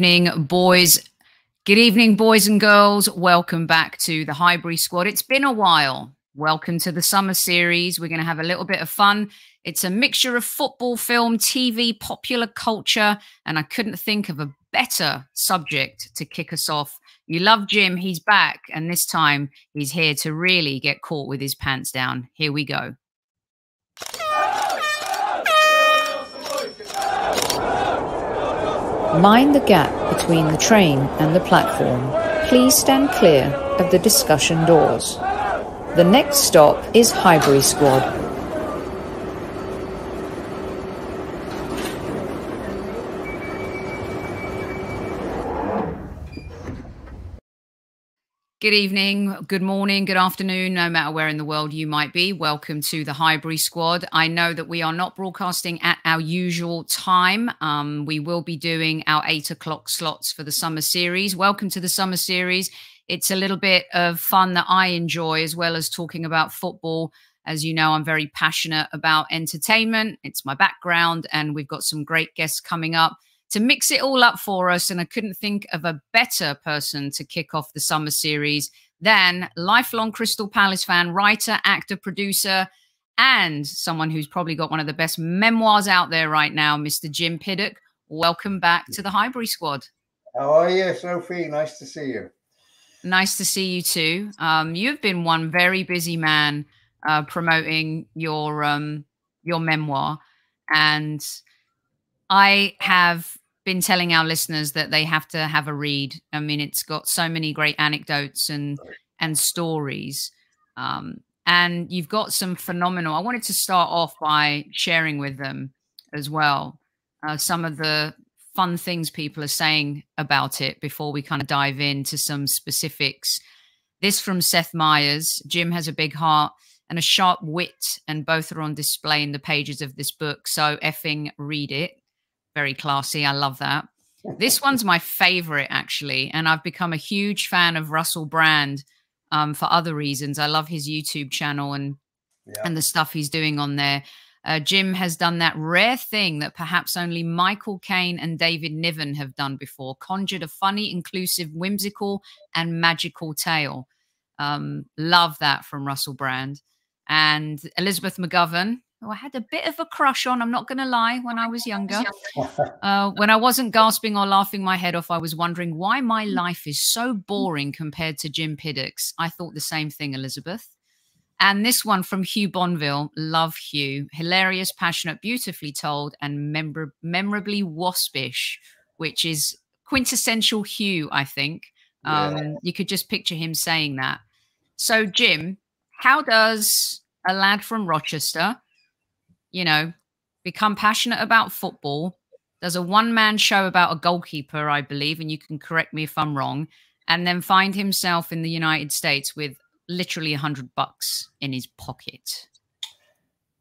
evening, boys. Good evening, boys and girls. Welcome back to the Highbury Squad. It's been a while. Welcome to the summer series. We're going to have a little bit of fun. It's a mixture of football, film, TV, popular culture, and I couldn't think of a better subject to kick us off. You love Jim, he's back, and this time he's here to really get caught with his pants down. Here we go. Mind the gap between the train and the platform. Please stand clear of the discussion doors. The next stop is Highbury Squad. Good evening, good morning, good afternoon, no matter where in the world you might be. Welcome to the Highbury Squad. I know that we are not broadcasting at our usual time. Um, we will be doing our eight o'clock slots for the summer series. Welcome to the summer series. It's a little bit of fun that I enjoy as well as talking about football. As you know, I'm very passionate about entertainment, it's my background, and we've got some great guests coming up to mix it all up for us. And I couldn't think of a better person to kick off the summer series than lifelong Crystal Palace fan, writer, actor, producer, and someone who's probably got one of the best memoirs out there right now, Mr. Jim Piddock. Welcome back to the Highbury Squad. How are you, Sophie? Nice to see you. Nice to see you too. Um, you've been one very busy man uh, promoting your um, your memoir, and I have been telling our listeners that they have to have a read. I mean, it's got so many great anecdotes and and stories. Um, and you've got some phenomenal. I wanted to start off by sharing with them as well uh, some of the fun things people are saying about it before we kind of dive into some specifics. This from Seth Meyers. Jim has a big heart and a sharp wit, and both are on display in the pages of this book. So effing read it very classy. I love that. This one's my favorite, actually. And I've become a huge fan of Russell Brand um, for other reasons. I love his YouTube channel and yeah. and the stuff he's doing on there. Uh, Jim has done that rare thing that perhaps only Michael Caine and David Niven have done before conjured a funny, inclusive, whimsical, and magical tale. Um, love that from Russell Brand. And Elizabeth McGovern, who I had a bit of a crush on. I'm not going to lie. When I was younger, uh, when I wasn't gasping or laughing my head off, I was wondering why my life is so boring compared to Jim Piddock's. I thought the same thing, Elizabeth. And this one from Hugh Bonneville, love Hugh, hilarious, passionate, beautifully told, and memor- memorably waspish, which is quintessential Hugh. I think um, yeah. you could just picture him saying that. So, Jim, how does a lad from Rochester you know, become passionate about football. There's a one man show about a goalkeeper, I believe, and you can correct me if I'm wrong, and then find himself in the United States with literally a hundred bucks in his pocket.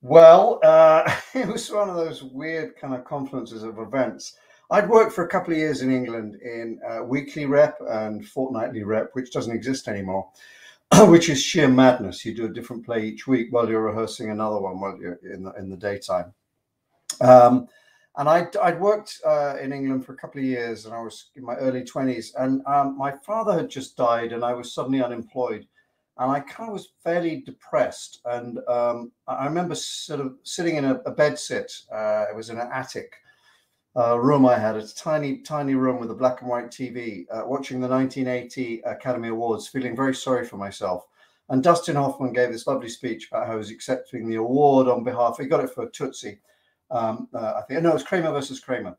Well, uh, it was one of those weird kind of confluences of events. I'd worked for a couple of years in England in uh, weekly rep and fortnightly rep, which doesn't exist anymore. which is sheer madness. You do a different play each week while you're rehearsing another one while you're in the, in the daytime. Um, and I'd, I'd worked uh, in England for a couple of years and I was in my early 20s. And um, my father had just died and I was suddenly unemployed. And I kind of was fairly depressed. And um, I remember sort of sitting in a, a bed sit, uh, it was in an attic uh, room I had, a tiny, tiny room with a black and white TV, uh, watching the 1980 Academy Awards, feeling very sorry for myself. And Dustin Hoffman gave this lovely speech about how he was accepting the award on behalf. He got it for Tootsie, um, uh, I think. No, it was Kramer versus Kramer,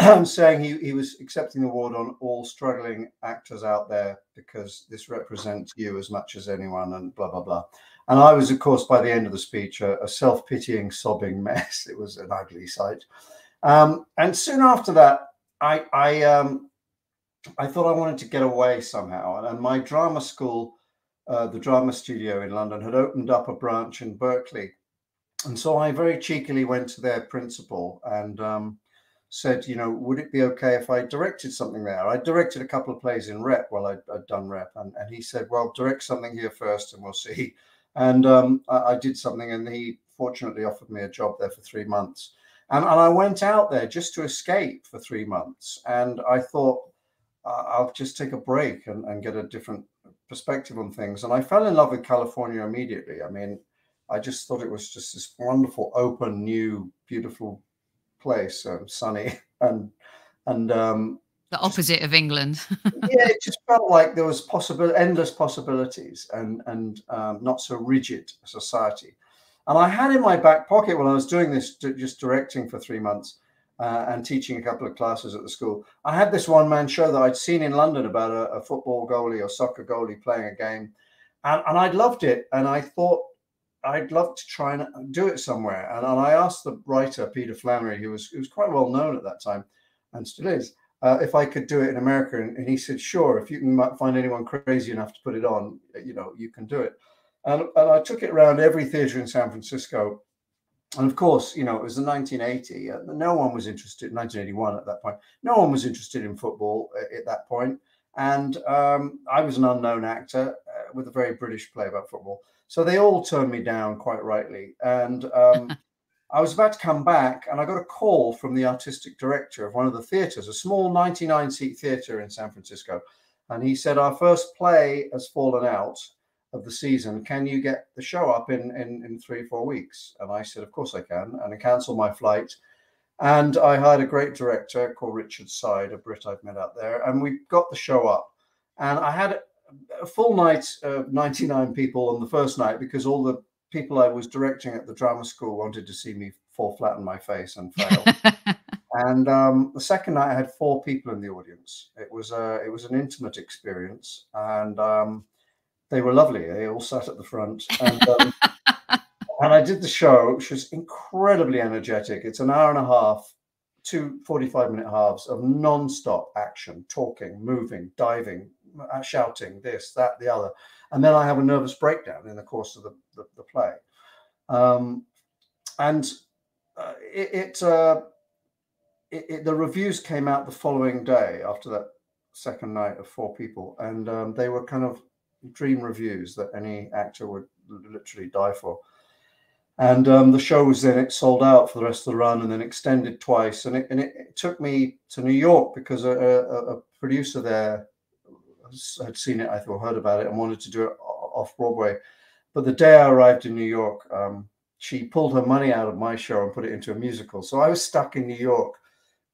saying he, he was accepting the award on all struggling actors out there because this represents you as much as anyone, and blah blah blah. And I was, of course, by the end of the speech, a, a self-pitying, sobbing mess. It was an ugly sight. Um, and soon after that, I I, um, I thought I wanted to get away somehow, and, and my drama school, uh, the drama studio in London, had opened up a branch in Berkeley, and so I very cheekily went to their principal and um, said, you know, would it be okay if I directed something there? I directed a couple of plays in Rep while I'd, I'd done Rep, and, and he said, well, direct something here first, and we'll see. And um, I, I, did something, and he fortunately offered me a job there for three months And, and I went out there just to escape for three months. And I thought, uh, I'll just take a break and, and get a different perspective on things. And I fell in love with California immediately. I mean, I just thought it was just this wonderful, open, new, beautiful place, um, sunny and and um, the opposite just, of England. yeah, it just felt like there was possible, endless possibilities, and and um, not so rigid a society. And I had in my back pocket when I was doing this, just directing for three months uh, and teaching a couple of classes at the school. I had this one man show that I'd seen in London about a, a football goalie or soccer goalie playing a game, and, and I'd loved it. And I thought I'd love to try and do it somewhere. And, and I asked the writer, Peter Flannery, who was, who was quite well known at that time and still is, uh, if I could do it in America. And, and, he said, sure, if you can find anyone crazy enough to put it on, you know, you can do it. And, and I took it around every theater in San Francisco. And of course, you know, it was in 1980. Uh, no one was interested, 1981 at that point, no one was interested in football at, at that point. And um, I was an unknown actor uh, with a very British play about football. So they all turned me down quite rightly. And um, I was about to come back and I got a call from the artistic director of one of the theaters, a small 99 seat theater in San Francisco. And he said, Our first play has fallen out of the season. Can you get the show up in, in, in three, four weeks? And I said, Of course I can. And I canceled my flight. And I hired a great director called Richard Side, a Brit I've met out there. And we got the show up. And I had a full night of 99 people on the first night because all the people I was directing at the drama school wanted to see me fall flat on my face and fail. and um, the second night, I had four people in the audience. It was a it was an intimate experience, and um, they were lovely. They all sat at the front, and, um, and I did the show, which was incredibly energetic. It's an hour and a half, two 45 minute halves of non-stop action, talking, moving, diving, uh, shouting this, that, the other. And then I have a nervous breakdown in the course of the, the, the play. Um, and uh, it, it, uh, it, it, the reviews came out the following day after that second night of four people. And um, they were kind of dream reviews that any actor would literally die for. And um, the show was then it sold out for the rest of the run and then extended twice. And it, and it, it took me to New York because a, a, a producer there had seen it, I thought, heard about it, and wanted to do it off Broadway. But the day I arrived in New York, um, she pulled her money out of my show and put it into a musical. So I was stuck in New York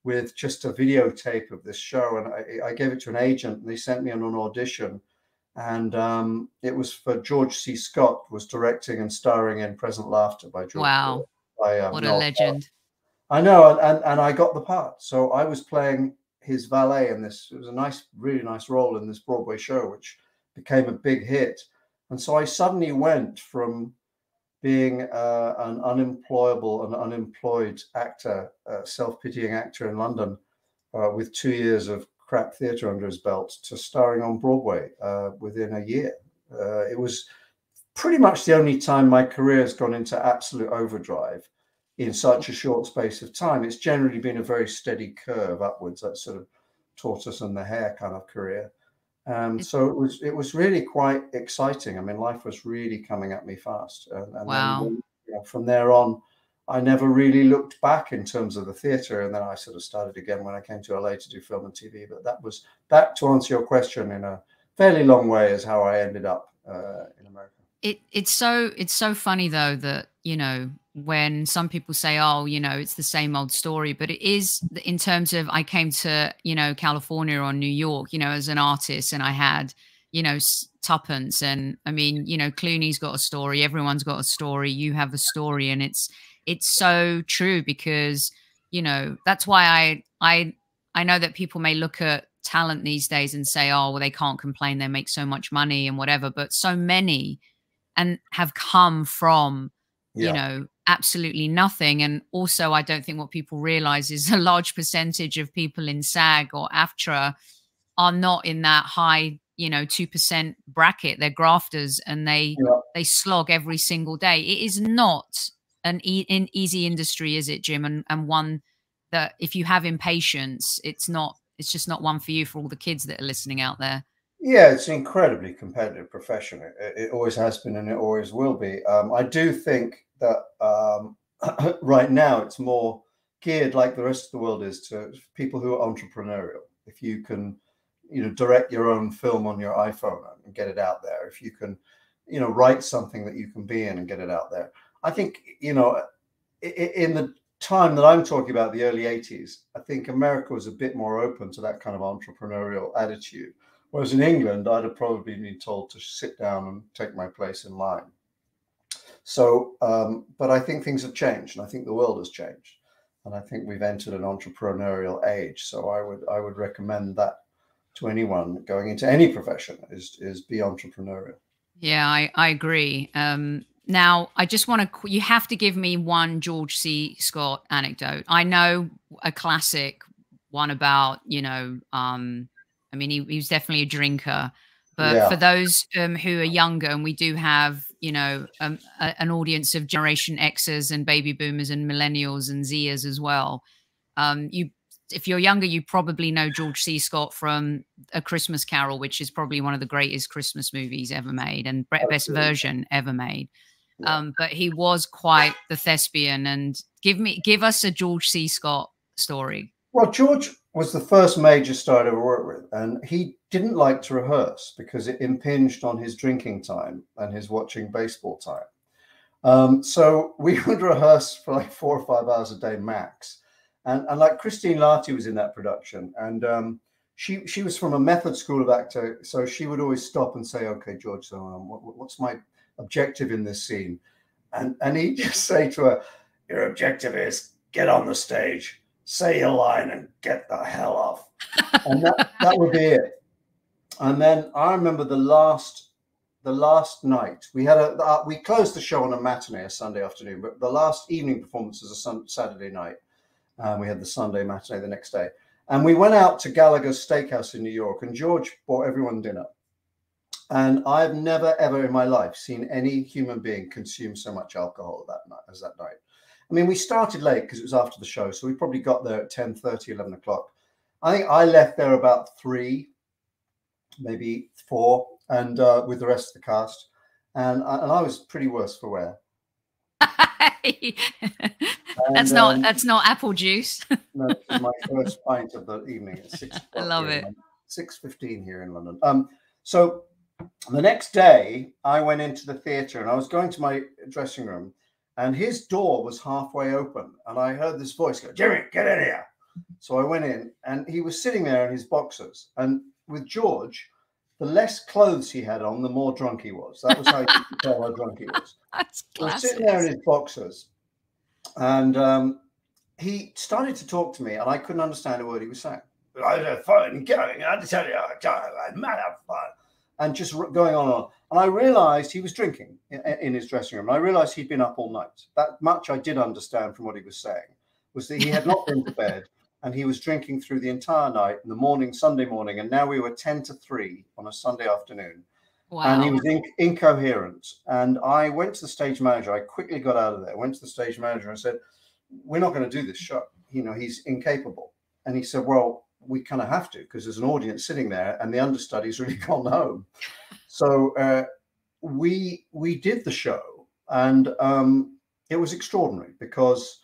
with just a videotape of this show, and I, I gave it to an agent, and they sent me on an audition. And um, it was for George C. Scott was directing and starring in Present Laughter by George. Wow, by, um, what a Noel legend! I know, and, and I got the part. So I was playing his valet in this. It was a nice, really nice role in this Broadway show, which became a big hit. And so I suddenly went from being uh, an unemployable and unemployed actor, uh, self-pitying actor in London, uh, with two years of crap theatre under his belt, to starring on Broadway uh, within a year. Uh, it was pretty much the only time my career has gone into absolute overdrive in such a short space of time. It's generally been a very steady curve upwards, that sort of tortoise and the hare kind of career. Um, so it was it was really quite exciting. I mean, life was really coming at me fast. And, and wow. Then, you know, from there on, I never really looked back in terms of the theatre, and then I sort of started again when I came to LA to do film and TV. But that was that to answer your question in a fairly long way is how I ended up uh, in America. It it's so it's so funny though that you know when some people say, oh, you know, it's the same old story, but it is in terms of I came to, you know, California or New York, you know, as an artist and I had, you know, tuppence. And I mean, you know, Clooney's got a story, everyone's got a story, you have a story. And it's, it's so true because, you know, that's why I, I, I know that people may look at talent these days and say, oh, well, they can't complain. They make so much money and whatever, but so many and have come from, yeah. you know, absolutely nothing. And also, I don't think what people realize is a large percentage of people in SAG or AFTRA are not in that high, you know, 2% bracket. They're grafters and they, yeah. they slog every single day. It is not an, e an easy industry, is it, Jim? And, and one that if you have impatience, it's not, it's just not one for you for all the kids that are listening out there. Yeah, it's an incredibly competitive profession. It, it, always has been and it always will be. Um, I do think that um, right now it's more geared like the rest of the world is to people who are entrepreneurial. If you can, you know, direct your own film on your iPhone and get it out there, if you can, you know, write something that you can be in and get it out there. I think, you know, in the time that I'm talking about, the early 80s, I think America was a bit more open to that kind of entrepreneurial attitude. Whereas in England, I'd have probably been told to sit down and take my place in line. So, um, but I think things have changed, and I think the world has changed, and I think we've entered an entrepreneurial age. So, I would I would recommend that to anyone going into any profession is is be entrepreneurial. Yeah, I I agree. Um, now, I just want to, you have to give me one George C. Scott anecdote. I know a classic one about, you know, um, I mean, he, he was definitely a drinker. But yeah. for those um, who are younger, and we do have, you know, um, a, an audience of Generation Xers and baby boomers and millennials and Zers as well. Um, you, if you're younger, you probably know George C. Scott from A Christmas Carol, which is probably one of the greatest Christmas movies ever made and best version ever made. Um, but he was quite the thespian. And give me, give us a George C. Scott story. Well, George was the first major star I ever worked with, and he didn't like to rehearse because it impinged on his drinking time and his watching baseball time. Um, so we would rehearse for like four or five hours a day max. And, and like Christine Lahti was in that production, and um, she she was from a method school of actor, so she would always stop and say, "Okay, George, so um, what, what's my objective in this scene?" And and he'd just say to her, "Your objective is get on the stage." say your line and get the hell off. and that, that would be it. And then I remember the last the last night we had a uh, we closed the show on a matinee, a Sunday afternoon, but the last evening performance was a sun, Saturday night. And we had the Sunday matinee the next day. And we went out to Gallagher's Steakhouse in New York, and George bought everyone dinner. And I've never, ever in my life seen any human being consume so much alcohol that night as that night. I mean, we started late because it was after the show. So we probably got there at 10 30, 11 o'clock. I think I left there about three, maybe four, and uh, with the rest of the cast. And, uh, and I was pretty worse for wear. that's not um, that's not apple juice. no, my first pint of the evening at six. I love it. Six fifteen here in London. Um, so the next day, I went into the theatre and I was going to my dressing room, and his door was halfway open. And I heard this voice go, Jimmy, get in here. So I went in and he was sitting there in his boxers. And with George, the less clothes he had on, the more drunk he was. That was how you could tell how drunk he was. That's classic. was sitting there in his boxers. And um, he started to talk to me, and I couldn't understand a word he was saying. I was fun going, I had to tell you, I'm mad of fun. And just going on and on. And I realized he was drinking in, in his dressing room. I realized he'd been up all night. That much I did understand from what he was saying was that he had not been to bed and he was drinking through the entire night in the morning, Sunday morning. And now we were 10 to 3 on a Sunday afternoon. Wow. And he was in, incoherent. And I went to the stage manager. I quickly got out of there, went to the stage manager and said, We're not going to do this show. You know, he's incapable. And he said, Well, we kind of have to because there's an audience sitting there and the understudy's really gone home. So uh, we we did the show, and um, it was extraordinary because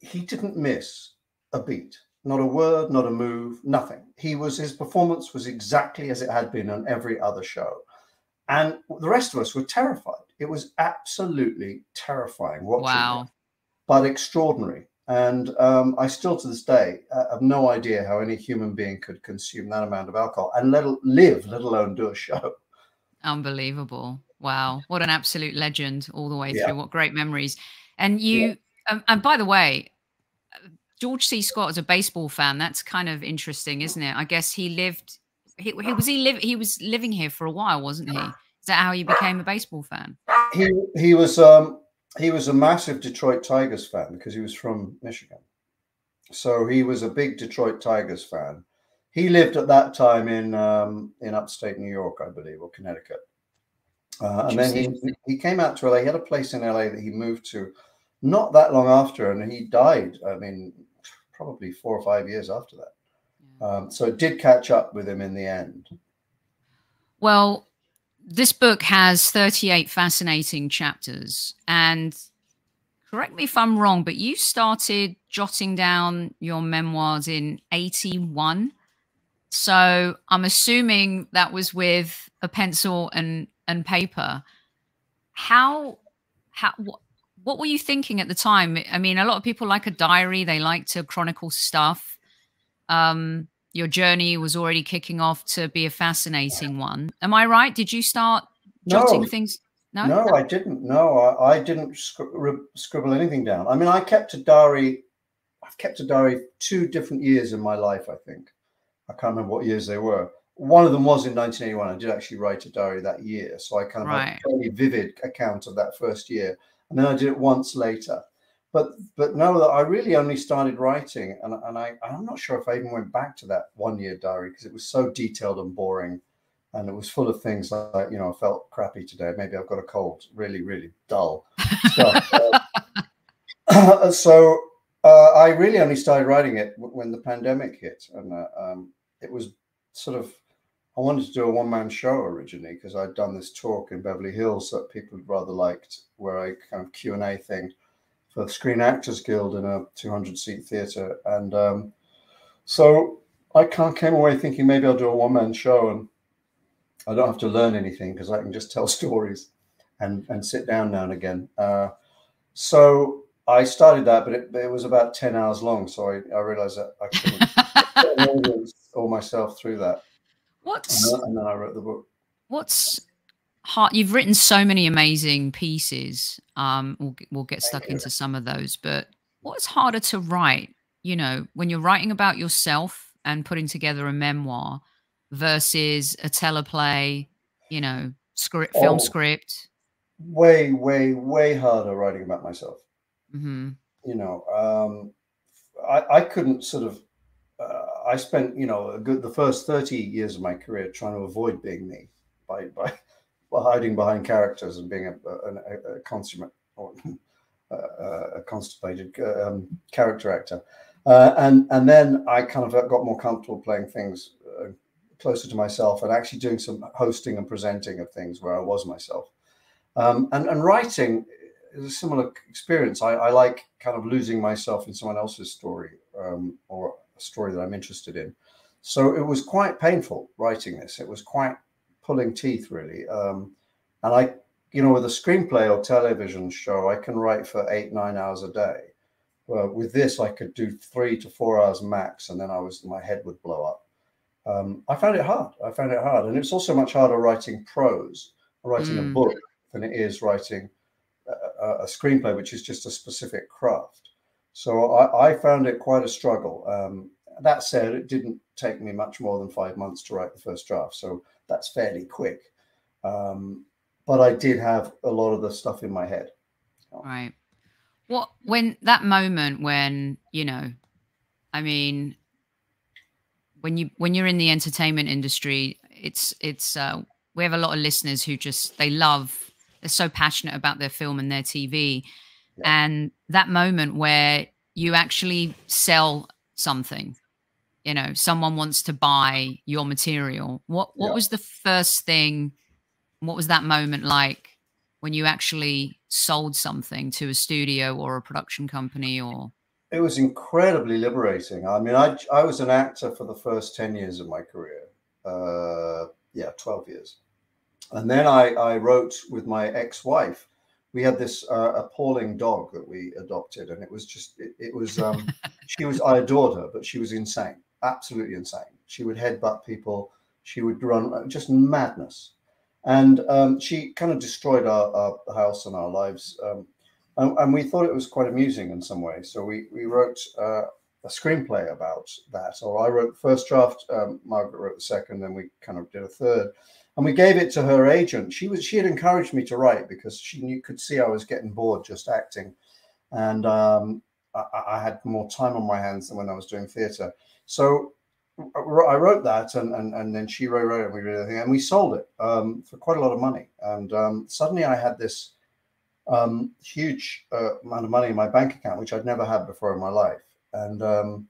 he didn't miss a beat, not a word, not a move, nothing. He was his performance was exactly as it had been on every other show, and the rest of us were terrified. It was absolutely terrifying watching, wow. It, but extraordinary. And um, I still, to this day, uh, have no idea how any human being could consume that amount of alcohol and let live, let alone do a show. Unbelievable. Wow. What an absolute legend all the way yeah. through. What great memories. And you, yeah. um, and by the way, George C. Scott as a baseball fan, that's kind of interesting, isn't it? I guess he lived, he, he was he live he was living here for a while, wasn't he? Is that how you became a baseball fan? He he was um he was a massive Detroit Tigers fan because he was from Michigan. So he was a big Detroit Tigers fan he lived at that time in um, in upstate New York, I believe, or Connecticut. Uh, and then he, he came out to LA. He had a place in LA that he moved to not that long after, and he died. I mean, probably four or five years after that. Um, so it did catch up with him in the end. Well, this book has 38 fascinating chapters, and correct me if I'm wrong, but you started jotting down your memoirs in 81. So I'm assuming that was with a pencil and, and paper. How, how, what, what were you thinking at the time? I mean, a lot of people like a diary, they like to chronicle stuff. Um, your journey was already kicking off to be a fascinating one. Am I right? Did you start jotting no. things? No, no, I didn't. No, I, I didn't scribble anything down. I mean, I kept a diary. I've kept a diary two different years in my life. I think I can't remember what years they were. One of them was in 1981. I did actually write a diary that year, so I kind of right. have a very vivid account of that first year. And then I did it once later. But but no, I really only started writing, and, and I I'm not sure if I even went back to that one year diary because it was so detailed and boring and it was full of things like you know I felt crappy today. Maybe I've got a cold. Really, really dull stuff. uh, so uh, I really only started writing it when the pandemic hit, and uh, um, it was sort of I wanted to do a one man show originally because I'd done this talk in Beverly Hills that people rather liked, where I kind of Q and A thing for the Screen Actors Guild in a 200 seat theater, and um, so I kind of came away thinking maybe I'll do a one man show and I don't have to learn anything because I can just tell stories and and sit down now and again. Uh, so I started that, but it, it, was about ten hours long. So I, I realized that I couldn't all myself through that. What's and then I wrote the book. What's hard? You've written so many amazing pieces. Um, we'll we'll get stuck into some of those, but what's harder to write? You know, when you're writing about yourself and putting together a memoir versus a teleplay, you know, script, film oh, script? Way, way, way harder writing about myself. Mm-hmm. You know, um, I, I couldn't sort of. Uh, I spent, you know, a good the first thirty years of my career trying to avoid being me by, by hiding behind characters and being a, a, a consummate or a, constipated um, character actor. Uh, and and then I kind of got more comfortable playing things uh, closer to myself and actually doing some hosting and presenting of things where I was myself. Um, and, and writing is a similar experience. I, I, like kind of losing myself in someone else's story um, or a story that I'm interested in. So it was quite painful writing this. It was quite pulling teeth, really. Um, and I, you know, with a screenplay or television show, I can write for eight, nine hours a day. Well, with this, I could do three to four hours max, and then I was my head would blow up um, I found it hard. I found it hard, and it's also much harder writing prose, writing mm. a book, than it is writing a, a, screenplay, which is just a specific craft. So I, I found it quite a struggle. Um, that said, it didn't take me much more than five months to write the first draft, so that's fairly quick. Um, but I did have a lot of the stuff in my head. Right. What when that moment when you know, I mean, when you when you're in the entertainment industry, it's it's uh, we have a lot of listeners who just they love they're so passionate about their film and their TV, yeah. and that moment where you actually sell something, you know, someone wants to buy your material. What what yeah. was the first thing? What was that moment like when you actually sold something to a studio or a production company or? it was incredibly liberating. I mean, I, I was an actor for the first 10 years of my career. Uh, yeah, 12 years. And then I, I wrote with my ex wife. We had this uh, appalling dog that we adopted, and it was just, it, it was, um, she was, I adored her, but she was insane, absolutely insane. She would headbutt people, she would run, uh, just madness. And um, she kind of destroyed our, our house and our lives. Um, and, and, we thought it was quite amusing in some way. So we we wrote uh, a screenplay about that. So I wrote the first draft, um, Margaret wrote the second, then we kind of did a third, and we gave it to her agent. She was she had encouraged me to write because she knew, could see I was getting bored just acting, and um, I, I, had more time on my hands than when I was doing theatre. So I wrote that, and and, and then she wrote, wrote it, and we did everything, and we sold it um, for quite a lot of money. And um, suddenly I had this um, huge uh, amount of money in my bank account, which I'd never had before in my life, and um,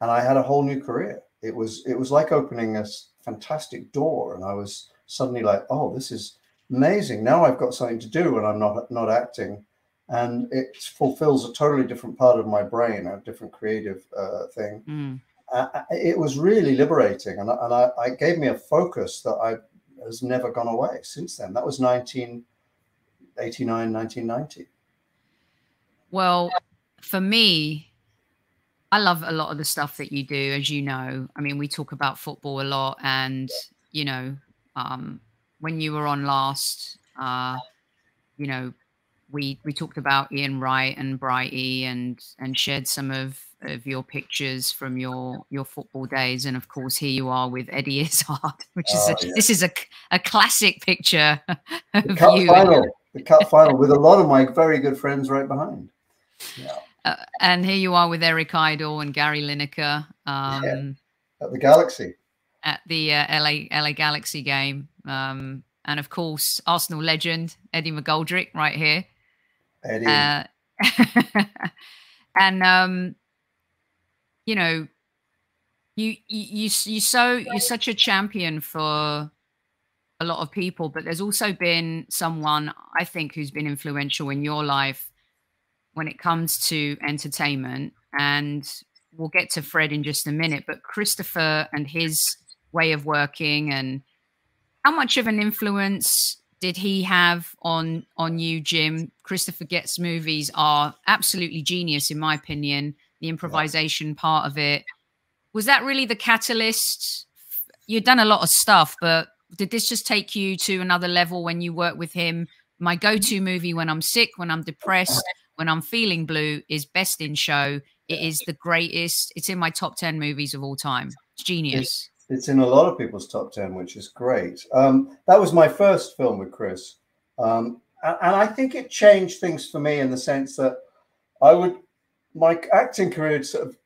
and I had a whole new career. It was it was like opening a fantastic door, and I was suddenly like, oh, this is amazing. Now I've got something to do, and I'm not not acting, and it fulfills a totally different part of my brain, a different creative uh, thing. Mm. Uh, it was really liberating, and, and I, I, gave me a focus that I has never gone away since then. That was 1989, 1990. Well, for me, I love a lot of the stuff that you do, as you know. I mean, we talk about football a lot, and you know, um, when you were on last, uh, you know, we we talked about Ian Wright and Brighty and and shared some of of your pictures from your your football days, and of course here you are with Eddie Izzard, which is a, yeah. this is a a classic picture of the cup you. Final, the cup final with a lot of my very good friends right behind. Yeah. Uh, and here you are with Eric Idle and Gary Lineker. Um, yeah. At the Galaxy. At the uh, LA LA Galaxy game. Um, and of course, Arsenal legend Eddie McGoldrick right here. Uh, and um, you know, you you you so you're such a champion for a lot of people, but there's also been someone I think who's been influential in your life when it comes to entertainment. And we'll get to Fred in just a minute, but Christopher and his way of working and how much of an influence did he have on on you, Jim? Christopher Guest movies are absolutely genius, in my opinion. The improvisation yeah. part of it was that really the catalyst. You'd done a lot of stuff, but did this just take you to another level when you worked with him? My go-to movie when I'm sick, when I'm depressed, when I'm feeling blue is Best in Show. It is the greatest. It's in my top 10 movies of all time. It's genius. It's, in a lot of people's top 10, which is great. Um, that was my first film with Chris. Um, and, I think it changed things for me in the sense that I would, my acting career had sort of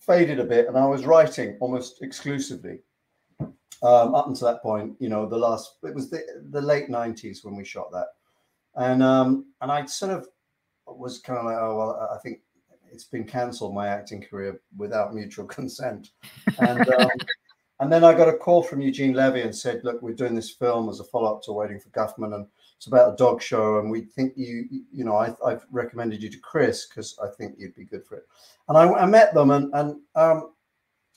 faded a bit and I was writing almost exclusively. Um, up until that point, you know, the last it was the the late nineties when we shot that, and um, and I sort of was kind of like, oh well, I think it's been cancelled my acting career without mutual consent, and um, and then I got a call from Eugene Levy and said, look, we're doing this film as a follow up to Waiting for Guffman, and it's about a dog show, and we think you, you know, I, have recommended you to Chris because I think you'd be good for it, and I, I met them, and and um,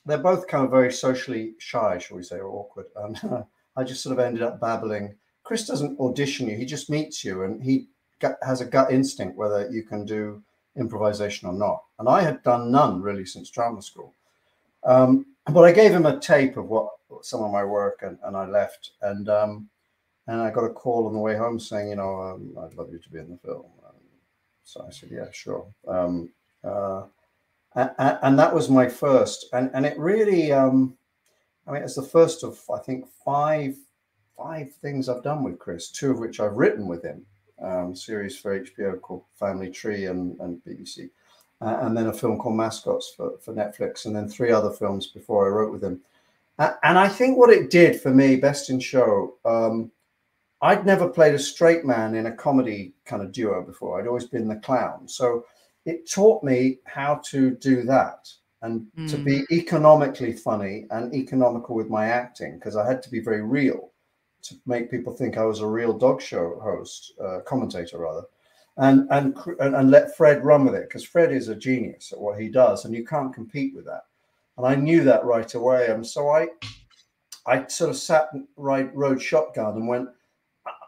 they're both kind of very socially shy, shall we say, or awkward, and uh, I just sort of ended up babbling. Chris doesn't audition you; he just meets you, and he has a gut instinct whether you can do improvisation or not. And I had done none really since drama school. Um, but I gave him a tape of what some of my work, and, and I left. And um, and I got a call on the way home saying, you know, um, I'd love you to be in the film. And so I said, yeah, sure. Um, uh, and, and, that was my first, and and it really, um, I mean, it's the first of I think five five things I've done with Chris, two of which I've written with him um, series for HBO called Family Tree and, and BBC, uh, and then a film called Mascots for, for Netflix, and then three other films before I wrote with him. Uh, and I think what it did for me, Best in Show, um, I'd never played a straight man in a comedy kind of duo before. I'd always been the clown. So it taught me how to do that and mm. to be economically funny and economical with my acting because I had to be very real to make people think I was a real dog show host, uh, commentator rather, and and and let Fred run with it because Fred is a genius at what he does, and you can't compete with that. And I knew that right away, and so I I sort of sat right rode shotgun and went.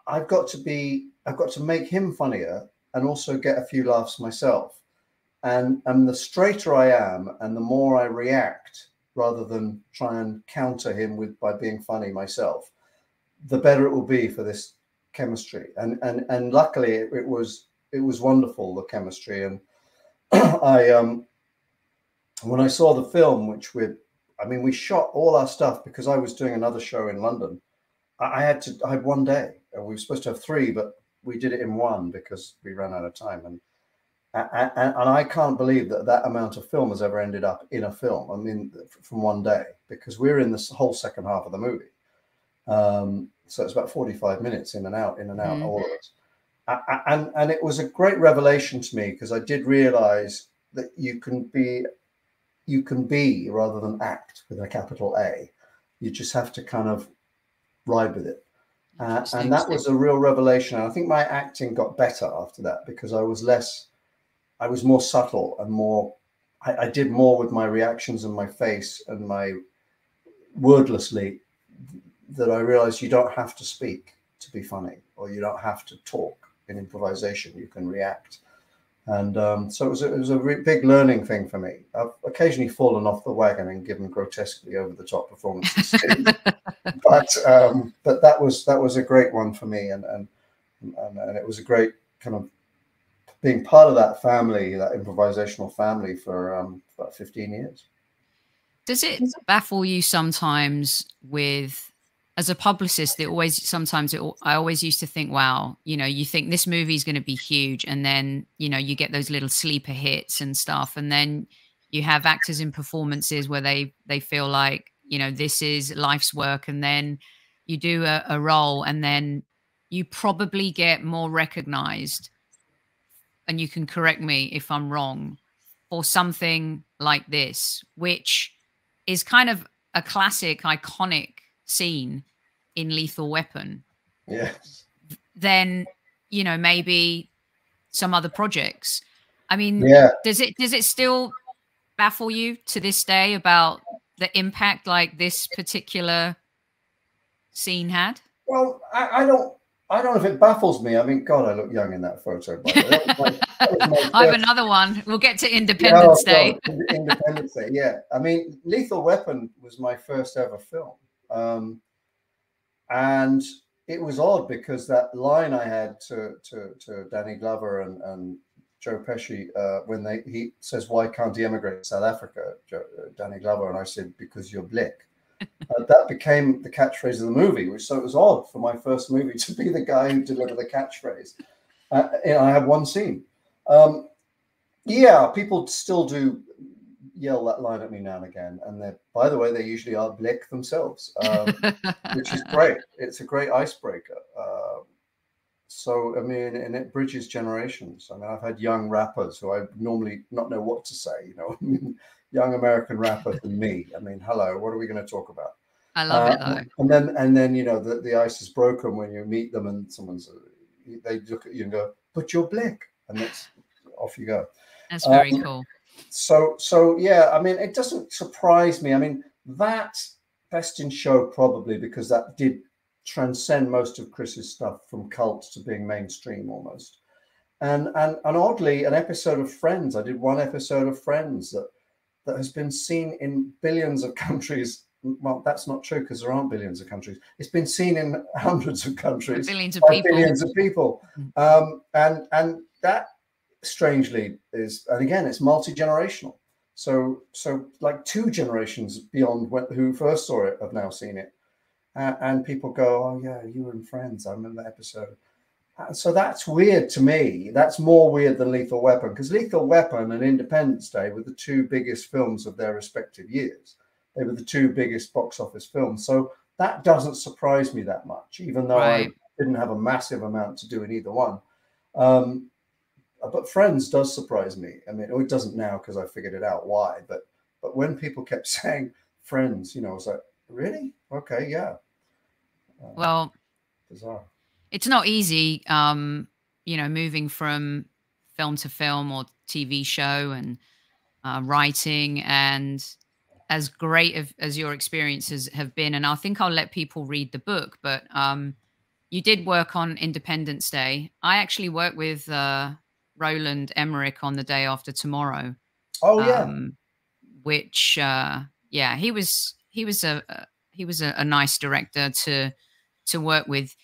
I've got to be. I've got to make him funnier and also get a few laughs myself. And and the straighter I am, and the more I react rather than try and counter him with by being funny myself, the better it will be for this chemistry. And and and luckily it, it was it was wonderful the chemistry. And I um when I saw the film, which we I mean we shot all our stuff because I was doing another show in London. I, I had to I had one day. and We were supposed to have three, but we did it in one because we ran out of time. And and, and, I can't believe that that amount of film has ever ended up in a film. I mean, from one day, because we're in this whole second half of the movie. Um, so it's about 45 minutes in and out, in and out, mm. all of it. And, and it was a great revelation to me because I did realize that you can be, you can be rather than act with a capital A. You just have to kind of ride with it. Uh, and that was a real revelation. And I think my acting got better after that because I was less, I was more subtle and more, I, I did more with my reactions and my face and my wordlessly that I realized you don't have to speak to be funny or you don't have to talk in improvisation. You can react. And um, so it was, a, it was a big learning thing for me. I've occasionally fallen off the wagon and given grotesquely over the top performances, but um, but that was that was a great one for me, and, and and and it was a great kind of being part of that family, that improvisational family for um, about fifteen years. Does it baffle you sometimes with as a publicist, it always sometimes it, I always used to think, wow, you know, you think this movie is going to be huge, and then you know you get those little sleeper hits and stuff, and then you have actors in performances where they they feel like you know this is life's work, and then you do a, a role, and then you probably get more recognized, and you can correct me if I'm wrong, for something like this, which is kind of a classic, iconic scene in Lethal Weapon, yes, then you know maybe some other projects. I mean, yeah. does it does it still baffle you to this day about the impact like this particular scene had? Well, I, I don't. I don't know if it baffles me. I mean, God, I look young in that photo. The way. I have another one. We'll get to Independence yeah, Day. Independence Day, yeah. I mean, Lethal Weapon was my first ever film. Um, and it was odd because that line I had to to, to Danny Glover and, and Joe Pesci uh, when they he says why can't he emigrate to South Africa, Joe, uh, Danny Glover, and I said because you're blick. uh, that became the catchphrase of the movie, which so it was odd for my first movie to be the guy who delivered the catchphrase. Uh, I had one scene. Um, yeah, people still do yell that line at me now and again. And they by the way, they usually are blick themselves, um, which is great. It's a great icebreaker. Uh, so, I mean, and it bridges generations. I mean, I've had young rappers who I normally not know what to say, you know, young American rapper than me. I mean, hello, what are we going to talk about? I love uh, it though. And then, and then, you know, the, the ice is broken when you meet them and someone's, they look at you and go, but you're blick. And that's off you go. That's very um, cool so so yeah i mean it doesn't surprise me. I mean that best in show probably because that did transcend most of chris's stuff from cult to being mainstream almost. And and and oddly an episode of friends i did one episode of friends that that has been seen in billions of countries. Well that's not true because there aren't billions of countries. It's been seen in hundreds of countries billions of people. billions of people. Mm. um, and and that strangely is and again it's multi-generational. So so like two generations beyond when, who first saw it have now seen it. Uh, and people go oh yeah you and friends i remember that episode. Uh, so that's weird to me. That's more weird than lethal weapon because lethal weapon and independence day were the two biggest films of their respective years. They were the two biggest box office films. So that doesn't surprise me that much even though right. i didn't have a massive amount to do in either one. Um, but Friends does surprise me. I mean, oh, it doesn't now because I figured it out why. But but when people kept saying Friends, you know, I was like, really? Okay, yeah. Uh, well, bizarre. It's not easy, um, you know, moving from film to film or TV show and uh, writing and as great of, as your experiences have been and i think i'll let people read the book but um, you did work on independence day i actually worked with uh, Roland Emmerich on the day after tomorrow. Oh yeah. Um, which uh, yeah, he was he was a, a he was a, a, nice director to to work with.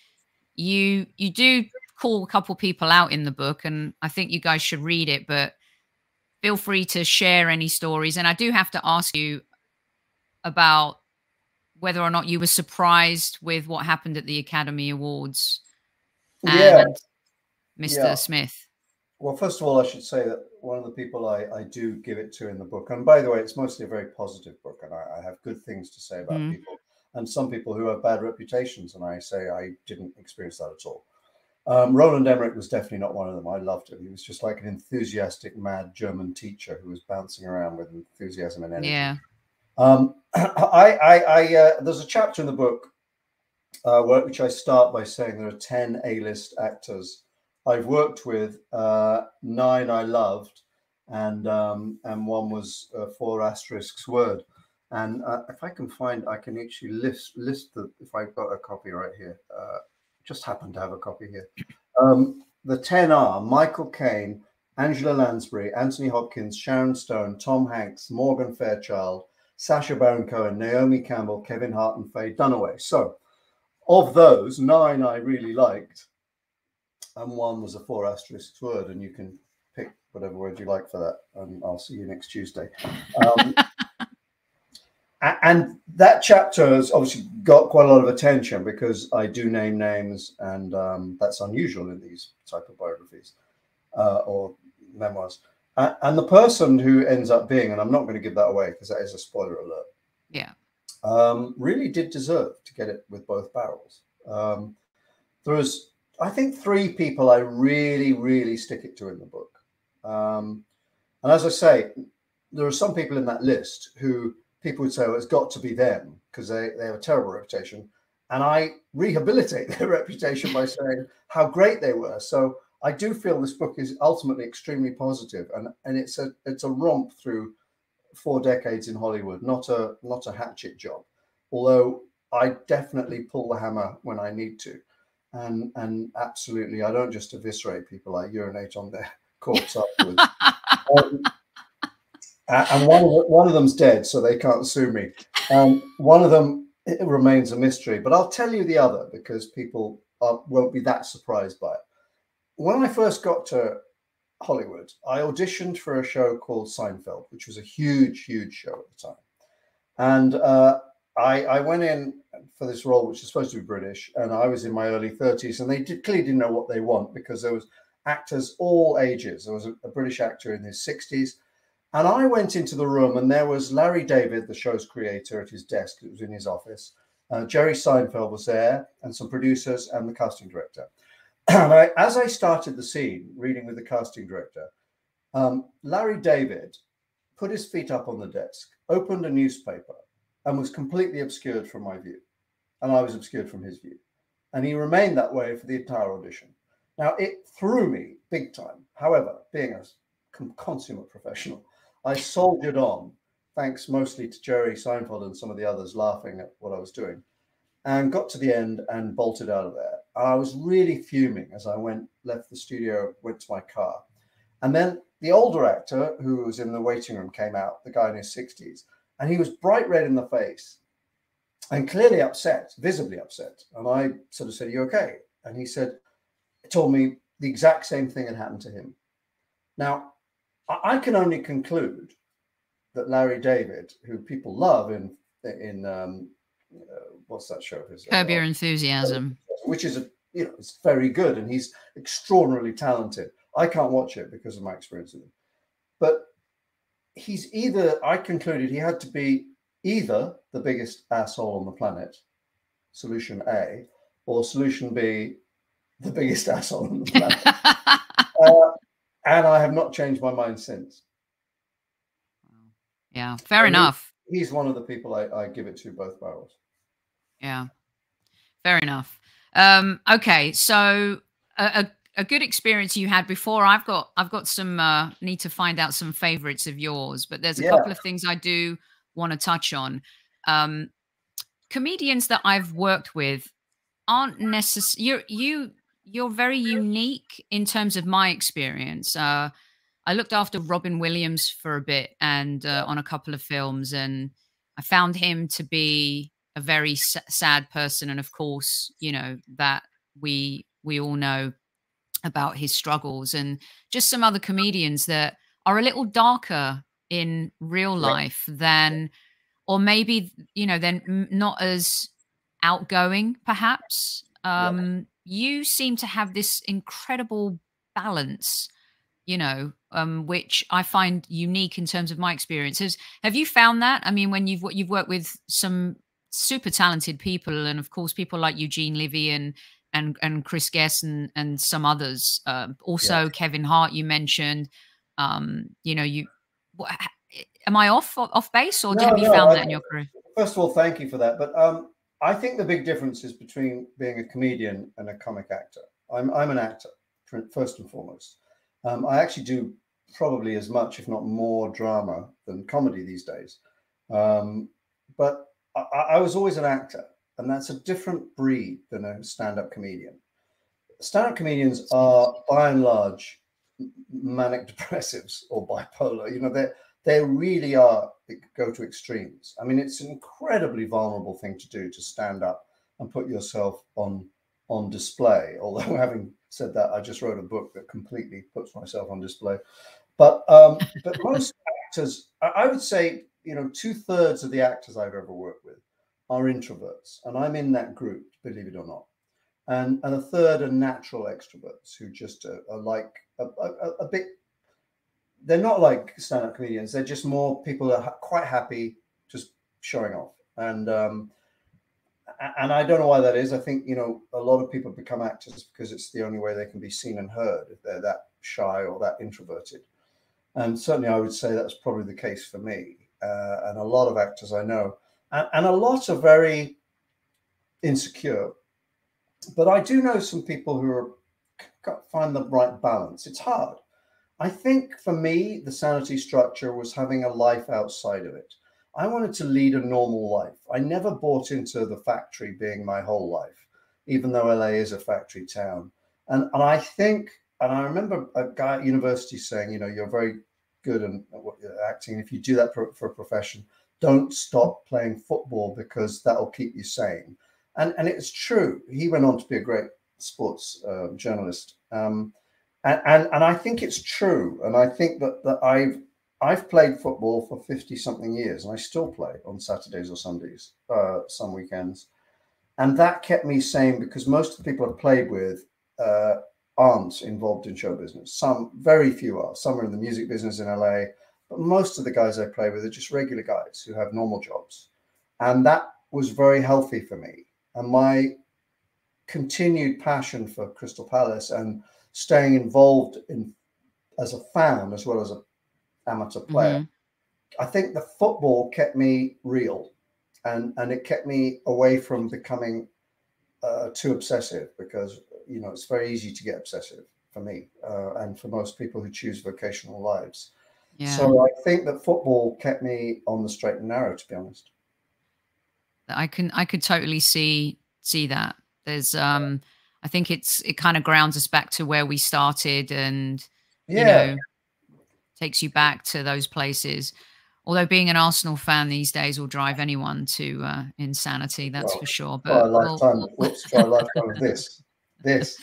You you do call a couple people out in the book, and I think you guys should read it. But feel free to share any stories. And I do have to ask you about whether or not you were surprised with what happened at the Academy Awards. Yeah. Mr. Yeah. Smith. Well, first of all, I should say that one of the people I, I do give it to in the book, and by the way, it's mostly a very positive book, and I, I have good things to say about mm. people, and some people who have bad reputations, and I say I didn't experience that at all. Um, Roland Emmerich was definitely not one of them. I loved him. He was just like an enthusiastic, mad German teacher who was bouncing around with enthusiasm and energy. Yeah. Um, I, I, I uh, there's a chapter in the book uh, which I start by saying there are 10 A list actors I've worked with, uh, nine I loved, and um, and one was uh, four asterisks word. And uh, if I can find, I can actually list list the if I've got a copy right here. Uh, just happen to have a copy here. Um, the ten are Michael Caine, Angela Lansbury, Anthony Hopkins, Sharon Stone, Tom Hanks, Morgan Fairchild, Sacha Baron Cohen, Naomi Campbell, Kevin Hart, and Faye Dunaway. So, of those, nine I really liked, and one was a four asterisk word, and you can pick whatever word you like for that. And I'll see you next Tuesday. Um, and that chapter has obviously got quite a lot of attention because I do name names, and um, that's unusual in these type of biographies uh, or memoirs. Uh, and the person who ends up being, and I'm not going to give that away because that is a spoiler alert. Yeah. Um, really did deserve to get it with both barrels. Um, there was, I think, three people I really, really stick it to in the book. Um, and as I say, there are some people in that list who people would say, well, it's got to be them because they, they have a terrible reputation. And I rehabilitate their reputation by saying how great they were. So I do feel this book is ultimately extremely positive, and and it's a it's a romp through four decades in Hollywood, not a not a hatchet job. Although I definitely pull the hammer when I need to, and and absolutely I don't just eviscerate people; I urinate on their corpse afterwards. um, and one of one of them's dead, so they can't sue me. Um, one of them remains a mystery, but I'll tell you the other because people are, won't be that surprised by it when I first got to Hollywood, I auditioned for a show called Seinfeld, which was a huge, huge show at the time. And uh, I, I, went in for this role, which is supposed to be British, and I was in my early 30s, and they did, clearly didn't know what they want because there was actors all ages. There was a, a British actor in his 60s, and I went into the room, and there was Larry David, the show's creator, at his desk. It was in his office. Uh, Jerry Seinfeld was there, and some producers, and the casting director. I, as I started the scene, reading with the casting director, um, Larry David put his feet up on the desk, opened a newspaper, and was completely obscured from my view. And I was obscured from his view. And he remained that way for the entire audition. Now, it threw me big time. However, being a consummate professional, I soldiered on, thanks mostly to Jerry Seinfeld and some of the others laughing at what I was doing, and got to the end and bolted out of there. I was really fuming as I went, left the studio, went to my car. And then the older actor who was in the waiting room came out, the guy in his 60s, and he was bright red in the face and clearly upset, visibly upset. And I sort of said, Are you okay? And he said, told me the exact same thing had happened to him. Now, I can only conclude that Larry David, who people love in in um, uh, what's that show? His, Curb Your Enthusiasm which is a you know it's very good and he's extraordinarily talented. I can't watch it because of my experience with him, but he's either I concluded he had to be either the biggest asshole on the planet, solution A, or solution B, the biggest asshole on the planet. uh, and I have not changed my mind since. Yeah, fair enough. he's one of the people I, I give it to both barrels. Yeah, fair enough. Um, okay, so a, a, a, good experience you had before. I've got I've got some uh, need to find out some favorites of yours, but there's a yeah. couple of things I do want to touch on. Um, comedians that I've worked with aren't necessary. You're you you're very unique in terms of my experience. Uh, I looked after Robin Williams for a bit and uh, on a couple of films, and I found him to be a very sad person and of course you know that we we all know about his struggles and just some other comedians that are a little darker in real life right. than or maybe you know then not as outgoing perhaps. Um you seem to have this incredible balance you know um which i find unique in terms of my experiences. Have you found that? I mean when you've what you've worked with some super talented people, and of course people like Eugene Levy and and and Chris Guest and and some others. Uh, also yeah. Kevin Hart, you mentioned. Um, you know, you am I off off base, or no, have you no, found I, that in your career? First of all, thank you for that. But um, I think the big difference is between being a comedian and a comic actor. I'm I'm an actor first and foremost. Um, I actually do probably as much, if not more, drama than comedy these days. Um, but I, I, was always an actor, and that's a different breed than a stand-up comedian. Stand-up comedians are, by and large, manic depressives or bipolar. You know, they they really are go to extremes. I mean, it's an incredibly vulnerable thing to do to stand up and put yourself on on display. Although having said that, I just wrote a book that completely puts myself on display. But um, but most actors, I would say, you know, two thirds of the actors I've ever worked with are introverts, and I'm in that group, believe it or not. And and a third are natural extroverts who just are, are like a, a, a bit. They're not like stand-up comedians. They're just more people are quite happy just showing off. And um, and I don't know why that is. I think you know a lot of people become actors because it's the only way they can be seen and heard if they're that shy or that introverted. And certainly, I would say that's probably the case for me uh, and a lot of actors I know, and, and a lot are very insecure. But I do know some people who are find the right balance. It's hard. I think for me, the sanity structure was having a life outside of it. I wanted to lead a normal life. I never bought into the factory being my whole life, even though LA is a factory town. And, and I think, and I remember a guy at university saying, you know, you're very good at you're uh, acting. If you do that for, for a profession, don't stop playing football because that'll keep you sane. And, and it's true. He went on to be a great sports uh, journalist. Um, and, and, and I think it's true. And I think that, that I've I've played football for 50 something years and I still play on Saturdays or Sundays, uh, some weekends. And that kept me sane because most of the people I've played with uh, aren't involved in show business. Some, very few are. Some are in the music business in LA, but most of the guys I play with are just regular guys who have normal jobs. And that was very healthy for me. And my continued passion for Crystal Palace and staying involved in as a fan as well as a amateur player. Mm-hmm. I think the football kept me real, and and it kept me away from becoming uh, too obsessive because you know it's very easy to get obsessive for me uh, and for most people who choose vocational lives. Yeah. So I think that football kept me on the straight and narrow, to be honest. I can I could totally see see that. There's um I think it's it kind of grounds us back to where we started and yeah. you know takes you back to those places. Although being an Arsenal fan these days will drive anyone to uh, insanity, that's well, for sure. But a lifetime, we'll, try a lifetime of this, this.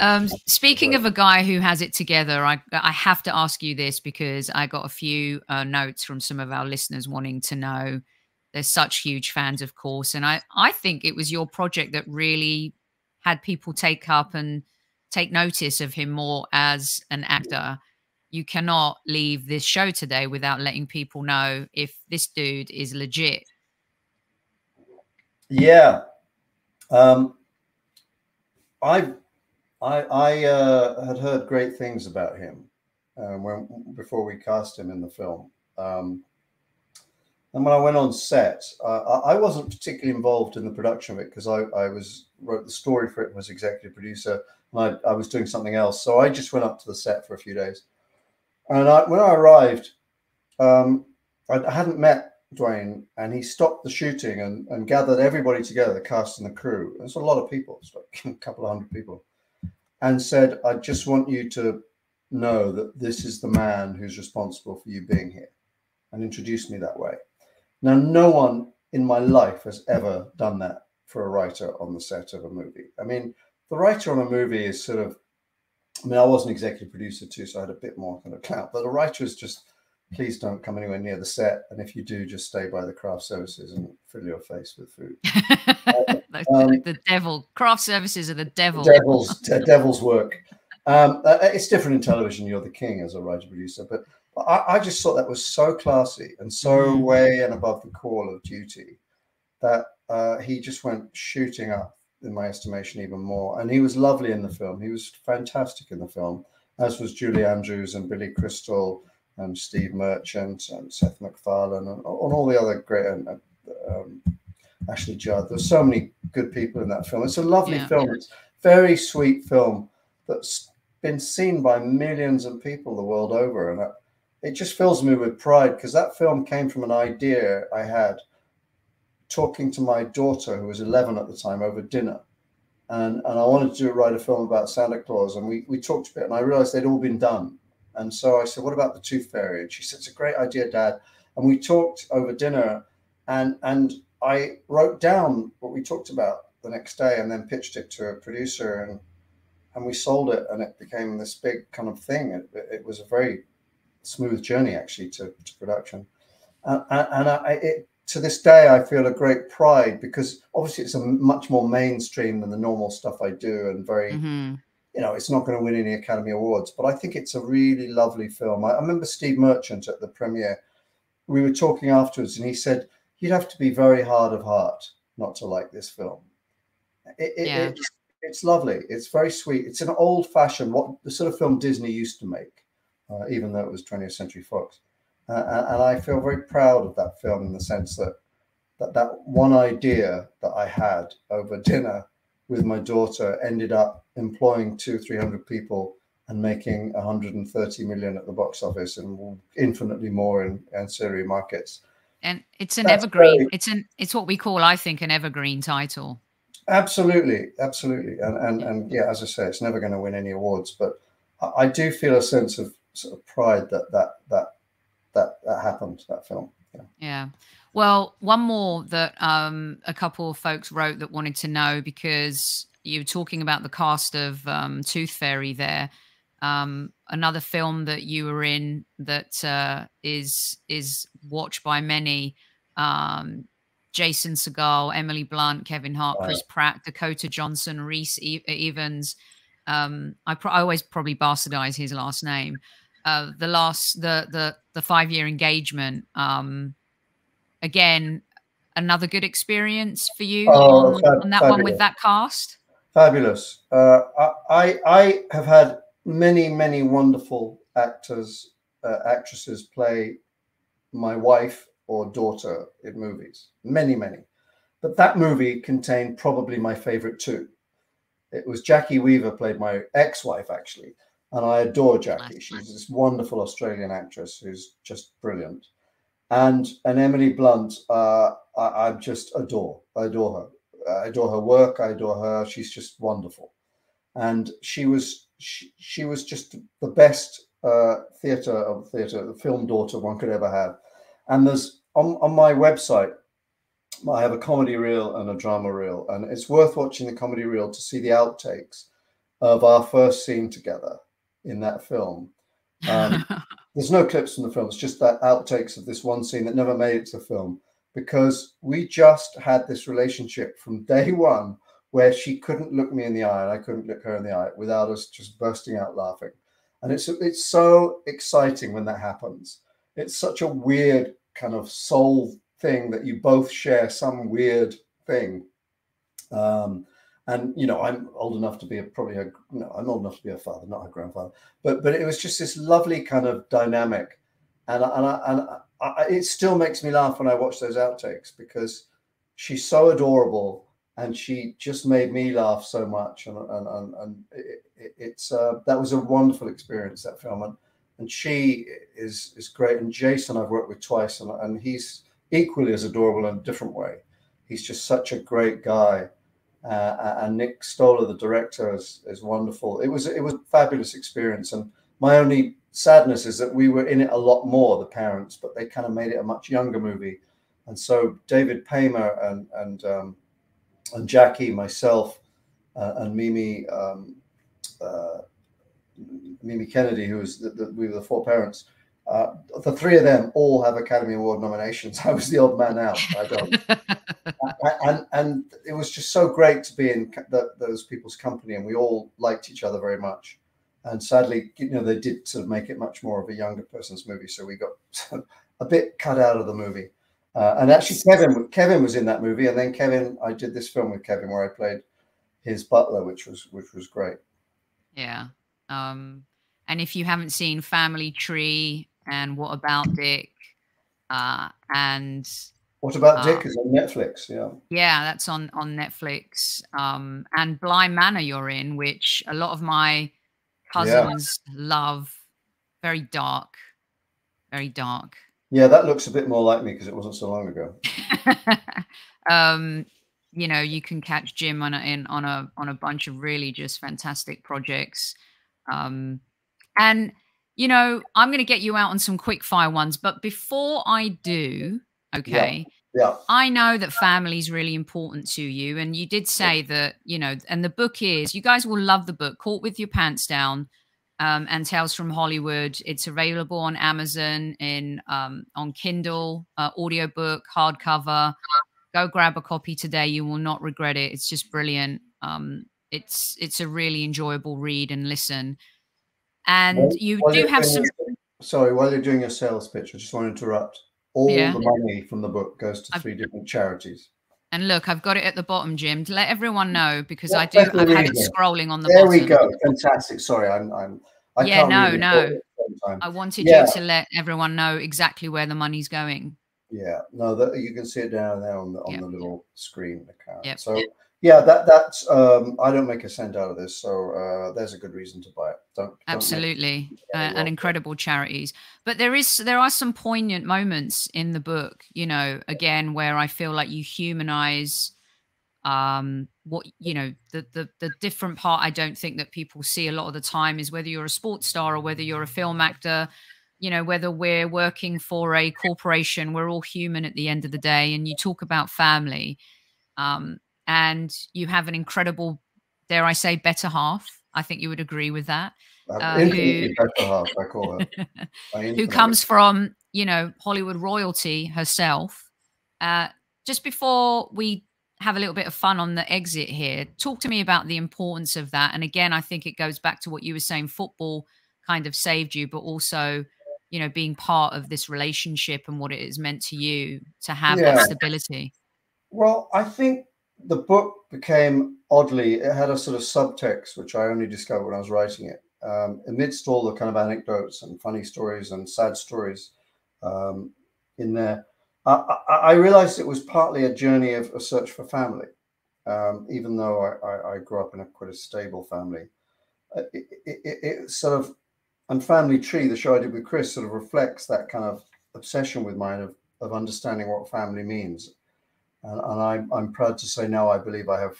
Um, speaking of a guy who has it together, I, I have to ask you this because I got a few uh, notes from some of our listeners wanting to know. They're such huge fans, of course, and I I think it was your project that really had people take up and take notice of him more as an actor you cannot leave this show today without letting people know if this dude is legit. Yeah. Um, I I, I uh, had heard great things about him uh, when before we cast him in the film. Um, and when I went on set, uh, I wasn't particularly involved in the production of it because I, I was wrote the story for it and was executive producer, and I, I was doing something else. So I just went up to the set for a few days and I, when I arrived, um, I, I, hadn't met Dwayne, and he stopped the shooting and, and gathered everybody together, the cast and the crew. It's a lot of people, it's like a couple of hundred people, and said, "I just want you to know that this is the man who's responsible for you being here," and introduced me that way. Now, no one in my life has ever done that for a writer on the set of a movie. I mean, the writer on a movie is sort of I mean, I was an executive producer too, so I had a bit more kind of clout. But the writer is just, please don't come anywhere near the set, and if you do, just stay by the craft services and fill your face with food. um, the devil. Craft services are the devil. Devil's devil's work. Um, uh, it's different in television. You're the king as a writer producer, but I, I, just thought that was so classy and so mm. way and above the call of duty that uh, he just went shooting up in my estimation, even more. And he was lovely in the film. He was fantastic in the film, as was Julie Andrews and Billy Crystal and Steve Merchant and Seth MacFarlane and, and all the other great. Um, Ashley Judd. There's so many good people in that film. It's a lovely yeah, film. Yeah. It's very sweet film that's been seen by millions of people the world over, and it just fills me with pride because that film came from an idea I had talking to my daughter, who was 11 at the time, over dinner. And, and I wanted to write a film about Santa Claus. And we, we talked a bit, and I realized they'd all been done. And so I said, What about the Tooth Fairy? And she said, It's a great idea, Dad. And we talked over dinner, and, and I wrote down what we talked about the next day and then pitched it to a producer. And, and we sold it, and it became this big kind of thing. It, it was a very smooth journey, actually, to, to production. And, and I, it, to this day, I feel a great pride because obviously it's a much more mainstream than the normal stuff I do, and very, mm-hmm. You know, it's not going to win any Academy Awards, but I think it's a really lovely film. I, I, remember Steve Merchant at the premiere. We were talking afterwards, and he said you'd have to be very hard of heart not to like this film. It, it, yeah. it's, it's lovely. It's very sweet. It's an old-fashioned what the sort of film Disney used to make, uh, even though it was 20th Century Fox. Uh, and I feel very proud of that film in the sense that, that that one idea that I had over dinner with my daughter ended up employing two, 300 people and making 130 million at the box office and infinitely more in ancillary markets. And it's an That's evergreen. Very, it's an it's what we call, I think, an evergreen title. Absolutely, absolutely, and and and yeah, as I say, it's never going to win any awards, but I, I do feel a sense of sort of pride that that that that that happened that film yeah, yeah. Well one more that um a couple of folks wrote that wanted to know because you were talking about the cast of um, tooth fairy there um, another film that you were in that uh, is is watched by many um, Jason Segel, Emily Blunt, Kevin Hart, Chris Pratt, Dakota Johnson, Rhys Ifans. Um, I, I, always probably bastardize his last name uh, the last the the the five year engagement. Um, again, another good experience for you oh, on, on, that fabulous. one with that cast. Fabulous. Uh, I I have had many many wonderful actors uh, actresses play my wife or daughter in movies. Many many, but that movie contained probably my favorite two. It was Jacki Weaver played my ex-wife actually, and I adore Jacki. She's this wonderful Australian actress who's just brilliant, and and Emily Blunt, uh, I, I, just adore. I adore her. I adore her work. I adore her. She's just wonderful, and she was she, she was just the best uh, theatre of theatre, the film daughter one could ever have. And there's on on my website. I have a comedy reel and a drama reel, and it's worth watching the comedy reel to see the outtakes of our first scene together in that film. Um, there's no clips from the film. It's just that outtakes of this one scene that never made it to film because we just had this relationship from day one where she couldn't look me in the eye and I couldn't look her in the eye without us just bursting out laughing. And it's it's so exciting when that happens. It's such a weird kind of soul thing that you both share some weird thing. Um, and you know i'm old enough to be a probably a no i'm old enough to be a father not a grandfather. But but it was just this lovely kind of dynamic. And and, I, and I, it still makes me laugh when i watch those outtakes because she's so adorable and she just made me laugh so much. And and and, and it, it, it's uh, that was a wonderful experience that film. And and she is is great. And jason i've worked with twice and, and he's equally as adorable in a different way. He's just such a great guy uh, and Nick Stoller, the director, is, is wonderful. It was it was fabulous experience, and my only sadness is that we were in it a lot more, the parents, but they kind of made it a much younger movie, and so David Paymer and and um, and Jacki, myself, uh, and Mimi um, uh, Mimi Kennedy, who was we were the four parents. Uh, the three of them all have Academy Award nominations. I was the odd man out. I don't. and and it was just so great to be in the, those people's company, and we all liked each other very much. And sadly, you know, they did sort of make it much more of a younger person's movie, so we got a bit cut out of the movie. Uh, and actually, Kevin Kevin was in that movie, and then Kevin, I did this film with Kevin where I played his butler, which was which was great. Yeah. Um, and if you haven't seen Family Tree and what about Dick? Uh, and What about Dick? Uh, is on Netflix? Yeah. Yeah, that's on on Netflix. Um, and Bly Manor you're in, which a lot of my cousins yeah. love. Very dark, very dark. Yeah, that looks a bit more like me because it wasn't so long ago. um, you know, you can catch Jim on a, in on a on a bunch of really just fantastic projects. Um, and you know, I'm going to get you out on some quick fire ones, but before I do, okay. Yeah. yeah. I know that family is really important to you. And you did say that, you know, and the book is, you guys will love the book, Caught with Your Pants Down um, and Tales from Hollywood. It's available on Amazon, in um, on Kindle, uh, audiobook, hardcover. Go grab a copy today. You will not regret it. It's just brilliant. Um, it's it's a really enjoyable read and listen. And well, you do have some. Sorry, while you're doing your sales pitch, I just want to interrupt. All yeah. the money from the book goes to three I've, different charities. And look, I've got it at the bottom, Jim, to let everyone know because I do. I've had it scrolling on the. There bottom. we go. Fantastic. Sorry, I'm. I'm I yeah, no, no. I wanted yeah. you to let everyone know exactly where the money's going. Yeah, no, that you can see it down there on the on yep. the little screen account. Yep. So yeah, that that's um, I don't make a cent out of this, so uh, there's a good reason to buy it. Don't, don't absolutely uh, and incredible charities. But there is there are some poignant moments in the book, you know, again where I feel like you humanize um what you know the the the different part I don't think that people see a lot of the time is whether you're a sports star or whether you're a film actor you know whether we're working for a corporation we're all human at the end of the day and you talk about family um and you have an incredible, dare I say, better half. I think you would agree with that. Uh, who, better half, I call her. who comes from, you know, Hollywood royalty herself. Uh, just before we have a little bit of fun on the exit here, talk to me about the importance of that. And again, I think it goes back to what you were saying football kind of saved you, but also, you know, being part of this relationship and what it is meant to you to have yeah. that stability. Well, I think the book became oddly, it had a sort of subtext, which I only discovered when I was writing it. Um, amidst all the kind of anecdotes and funny stories and sad stories um, in there, I, I, I, realized it was partly a journey of a search for family. Um, even though I, I, grew up in a quite a stable family, uh, it, it, it, it, sort of, and Family Tree, the show I did with Chris, sort of reflects that kind of obsession with mine of, of understanding what family means and, and I'm, I'm proud to say now I believe I have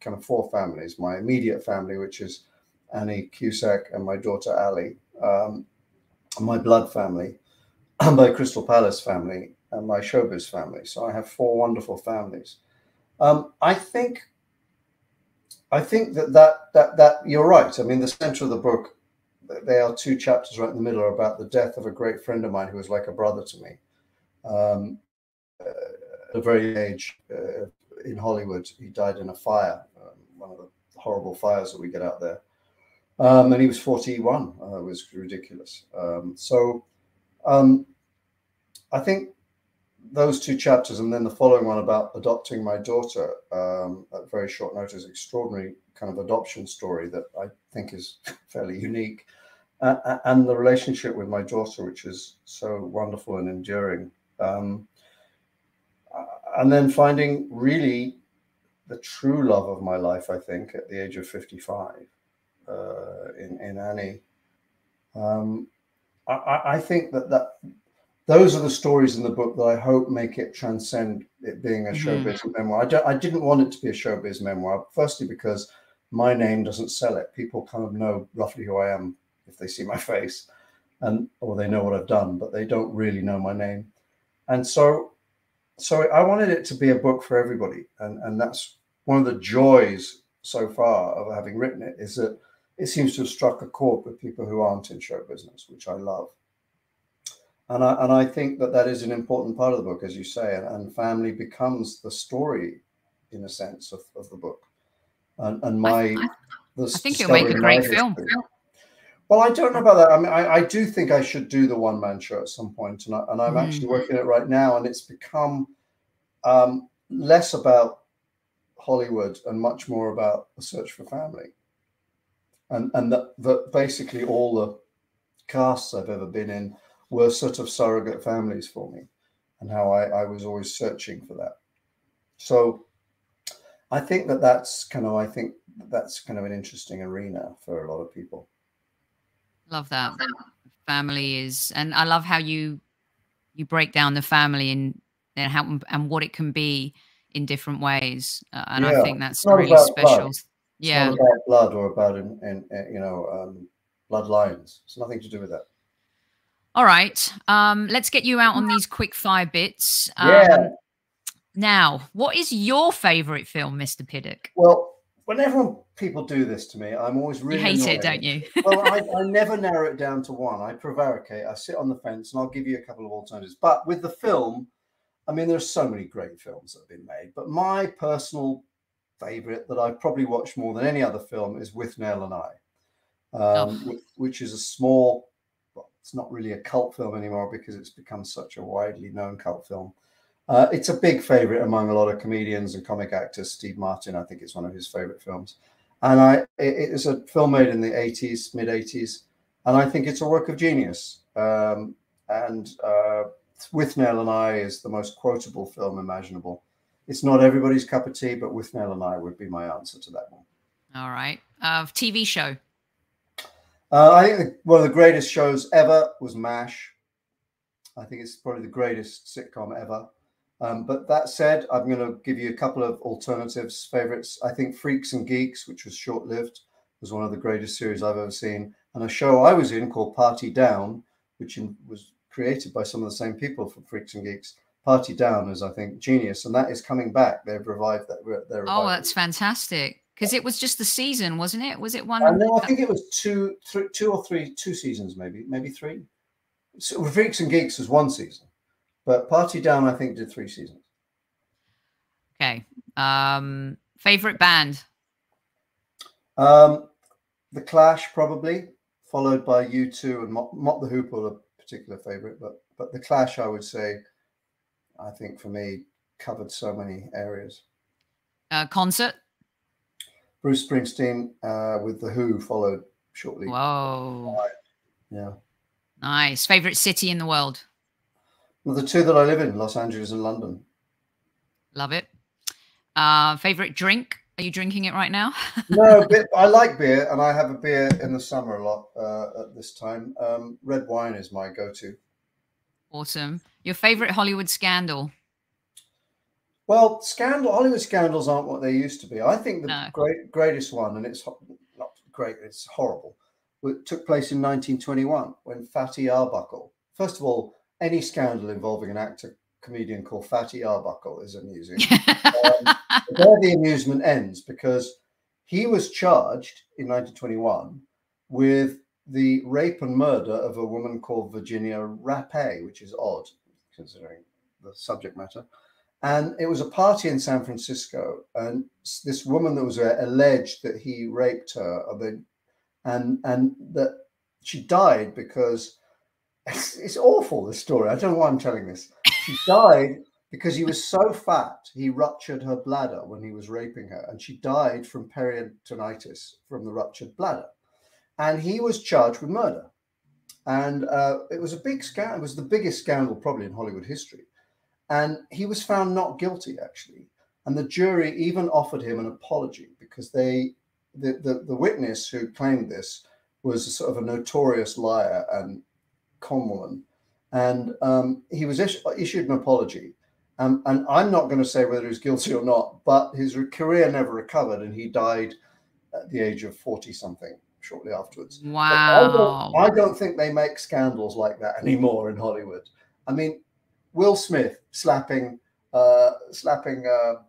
kind of four families my immediate family, which is Annie Cusack and my daughter Ali, um, my blood family, my Crystal Palace family, and my showbiz family. So I have four wonderful families. Um, I think, I think that, that that that you're right. I mean, the center of the book, there are two chapters right in the middle are about the death of a great friend of mine who was like a brother to me. Um, a very age uh, in Hollywood. He died in a fire, um, one of the horrible fires that we get out there. Um, and he was 41. Uh, it was ridiculous. Um, so um, I think those two chapters and then the following one about adopting my daughter um, at very short notice, extraordinary kind of adoption story that I think is fairly unique. Uh, and the relationship with my daughter, which is so wonderful and enduring. Um, and then finding really the true love of my life, I think, at the age of 55 uh, in, in Annie. Um, I, I, think that, that those are the stories in the book that I hope make it transcend it being a mm-hmm. showbiz memoir. I, I didn't want it to be a showbiz memoir, firstly, because my name doesn't sell it. People kind of know roughly who I am if they see my face and or they know what I've done, but they don't really know my name. And so so I wanted it to be a book for everybody, and and that's one of the joys so far of having written it is that it seems to have struck a chord with people who aren't in show business, which I love. And I and I think that that is an important part of the book, as you say, and, and family becomes the story, in a sense, of, of the book. And and my, I, I, I think you'll make a great film. Well, I don't know about that. I mean, I, I do think I should do the one man show at some point, and, I, and I'm mm. actually working it right now, and it's become um, less about Hollywood and much more about the search for family, and and that, that basically all the casts I've ever been in were sort of surrogate families for me, and how I, I was always searching for that. So I think that that's kind of I think that's kind of an interesting arena for a lot of people. Love that. Family is, and I love how you you break down the family and and how and what it can be in different ways, uh, and yeah. I think that's really special. Blood. Yeah, it's not about blood or about in you know um, bloodlines. It's nothing to do with that. All right, um, let's get you out on these quick fire bits. Um, yeah. Now, what is your favorite film, Mr. Piddock? Well, whenever people do this to me, I'm always really you hate annoyed. it, don't you? well, I, I, never narrow it down to one. I prevaricate. I sit on the fence, and I'll give you a couple of alternatives. But with the film, I mean, there's so many great films that have been made. But my personal favorite that I've probably watched more than any other film is Withnail and I, um, oh. which is a small. Well, it's not really a cult film anymore because it's become such a widely known cult film. Uh, it's a big favorite among a lot of comedians and comic actors. Steve Martin, I think it's one of his favorite films. And I, it is a film made in the 80s, mid 80s, and I think it's a work of genius. Um, and uh, Withnail and I is the most quotable film imaginable. It's not everybody's cup of tea, but Withnail and I would be my answer to that one. All right. Uh, TV show. Uh, I think one of the greatest shows ever was MASH. I think it's probably the greatest sitcom ever. Um, but that said, I'm going to give you a couple of alternatives, favorites. I think Freaks and Geeks, which was short lived, was one of the greatest series I've ever seen. And a show I was in called Party Down, which in, was created by some of the same people from Freaks and Geeks. Party Down is, I think, genius. And that is coming back. They've revived that. oh, that's fantastic. Because it was just the season, wasn't it? Was it one? And then I think it was two, three, two or three, two seasons, maybe, maybe three. So Freaks and Geeks was one season. But Party Down, I think, did three seasons. Okay. Um, favorite band? Um, the Clash, probably, followed by U2 and Mott, Mott the Hoople, a particular favorite. But but the Clash, I would say, I think for me, covered so many areas. Uh, concert? Bruce Springsteen uh, with The Who followed shortly. Whoa. Yeah. Nice. Favorite city in the world? The two that I live in, Los Angeles and London. Love it. Uh, favorite drink? Are you drinking it right now? no, I like beer, and I have a beer in the summer a lot uh, at this time. Um, red wine is my go-to. Awesome. Your favorite Hollywood scandal? Well, scandal Hollywood scandals aren't what they used to be. I think the no. great, greatest one, and it's not great, it's horrible. It took place in 1921 when Fatty Arbuckle. First of all, any scandal involving an actor comedian called Fatty Arbuckle is amusing. um, there the amusement ends because he was charged in 1921 with the rape and murder of a woman called Virginia Rappe, which is odd considering the subject matter. And it was a party in San Francisco, and this woman that was uh, alleged that he raped her, and and that she died because it's, it's awful, this story. I don't know why I'm telling this. She died because he was so fat, he ruptured her bladder when he was raping her, and she died from peritonitis from the ruptured bladder. And he was charged with murder. And uh, it was a big scandal. It was the biggest scandal probably in Hollywood history. And he was found not guilty, actually. And the jury even offered him an apology because they, the, the, the witness who claimed this was sort of a notorious liar and con woman, and um, he was is- issued an apology. Um, and I'm not going to say whether he's guilty or not, but his career never recovered, and he died at the age of forty something shortly afterwards. Wow! I don't, I don't think they make scandals like that anymore in Hollywood. I mean, Will Smith slapping uh, slapping uh,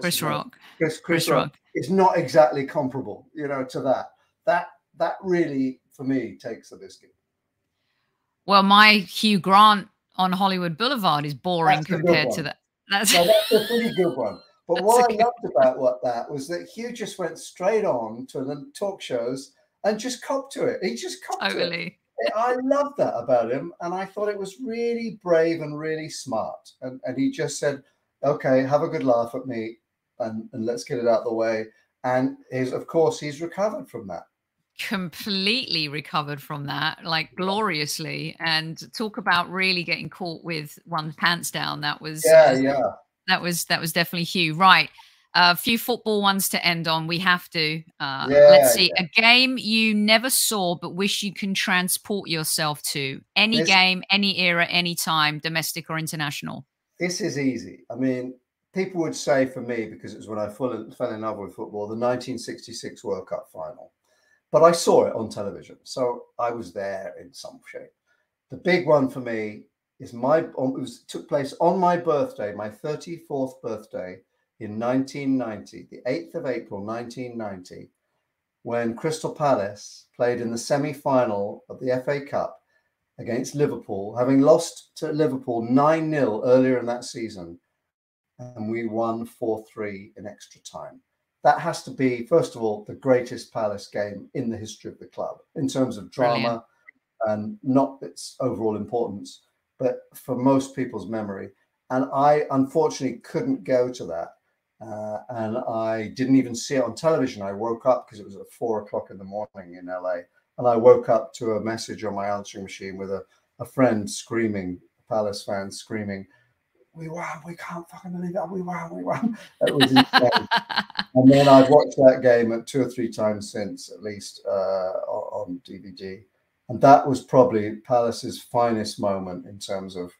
Chris Rock. Chris, Chris, Chris Rock. Rock is not exactly comparable, you know, to that. That that really, for me, takes the biscuit. Well, my Hugh Grant on Hollywood Boulevard is boring compared to that. That's... No, that's a pretty good one. But what I loved about what that was that Hugh just went straight on to the talk shows and just copped to it. He just copped totally. to it. I love that about him, and I thought it was really brave and really smart. And and he just said, "Okay, have a good laugh at me, and and let's get it out of the way." And he's of course he's recovered from that. Completely recovered from that, like gloriously, and talk about really getting caught with one pants down. That was yeah, uh, yeah. That was that was definitely Hugh. Right. A few football ones to end on. We have to. Uh, yeah, let's see. Yeah. A game you never saw but wish you can transport yourself to. Any this, game, any era, any time, domestic or international. This is easy. I mean, people would say for me, because it was when I fell, fell in love with football, the 1966 World Cup final but I saw it on television, so I was there in some shape. The big one for me is my um, it was took place on my birthday, my 34th birthday in 1990, the 8th of April 1990, when Crystal Palace played in the semi-final of the FA Cup against Liverpool, having lost to Liverpool 9-0 earlier in that season, and we won 4-3 in extra time that has to be, first of all, the greatest Palace game in the history of the club in terms of drama Brilliant. and not its overall importance, but for most people's memory. And I unfortunately couldn't go to that. Uh, and I didn't even see it on television. I woke up because it was at four o'clock in the morning in LA. And I woke up to a message on my answering machine with a, a friend screaming, a Palace fan screaming, we won, we can't fucking believe it, we won, we won. It was insane. and then I've watched that game at two or three times since, at least uh, on DVD. And that was probably Palace's finest moment in terms of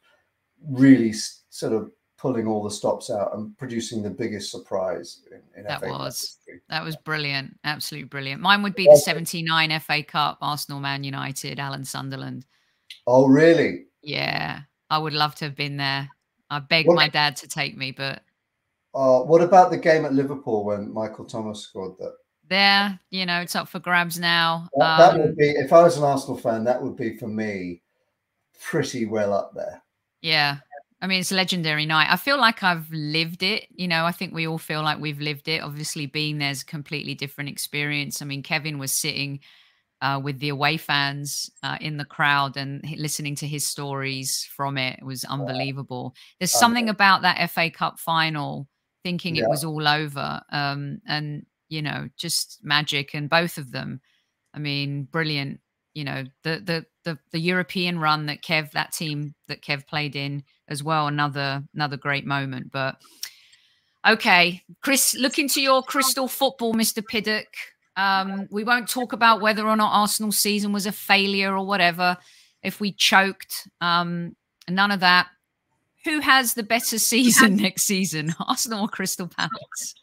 really sort of pulling all the stops out and producing the biggest surprise in, in that FA was. history. that was brilliant. Absolutely brilliant. Mine would be the 79 fa cup arsenal man united alan sunderland. Oh really? Yeah. I would love to have been there I begged what, my dad to take me, but. Uh, what about the game at Liverpool when Michael Thomas scored that? There, you know, it's up for grabs now. That, um, that would um, be, if I was an Arsenal fan, that would be for me pretty well up there. Yeah. I mean, it's a legendary night. I feel like I've lived it. You know, I think we all feel like we've lived it. Obviously, being there's a completely different experience. I mean, Kevin was sitting uh, with the away fans uh, in the crowd and listening to his stories from it. was unbelievable. There's something about that FA Cup final, thinking yeah. it was all over, um, and you know, just magic. And both of them, I mean, brilliant. You know, the the the the European run that Kev, that team that Kev played in as well, another another great moment. But okay, Chris, look into your crystal football, Mr. Piddock. Um, we won't talk about whether or not Arsenal's season was a failure or whatever. If we choked, um, none of that. Who has the better season next season, Arsenal or Crystal Palace?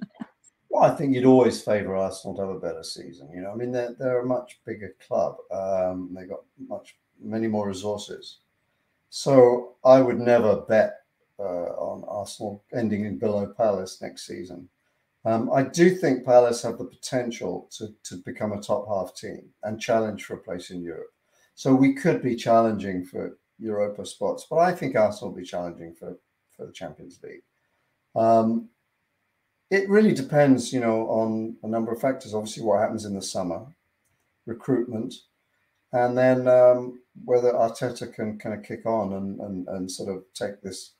well, I think you'd always favour Arsenal to have a better season. You know, I mean, they're, they're a much bigger club. Um, they got much many more resources. So I would never bet uh, on Arsenal ending in below Palace next season. Um, I do think Palace have the potential to, to become a top half team and challenge for a place in Europe. So we could be challenging for Europa spots, but I think Arsenal will be challenging for, for the Champions League. Um, it really depends, you know, on a number of factors. Obviously, what happens in the summer, recruitment, and then um, whether Arteta can kind of kick on and, and, and sort of take this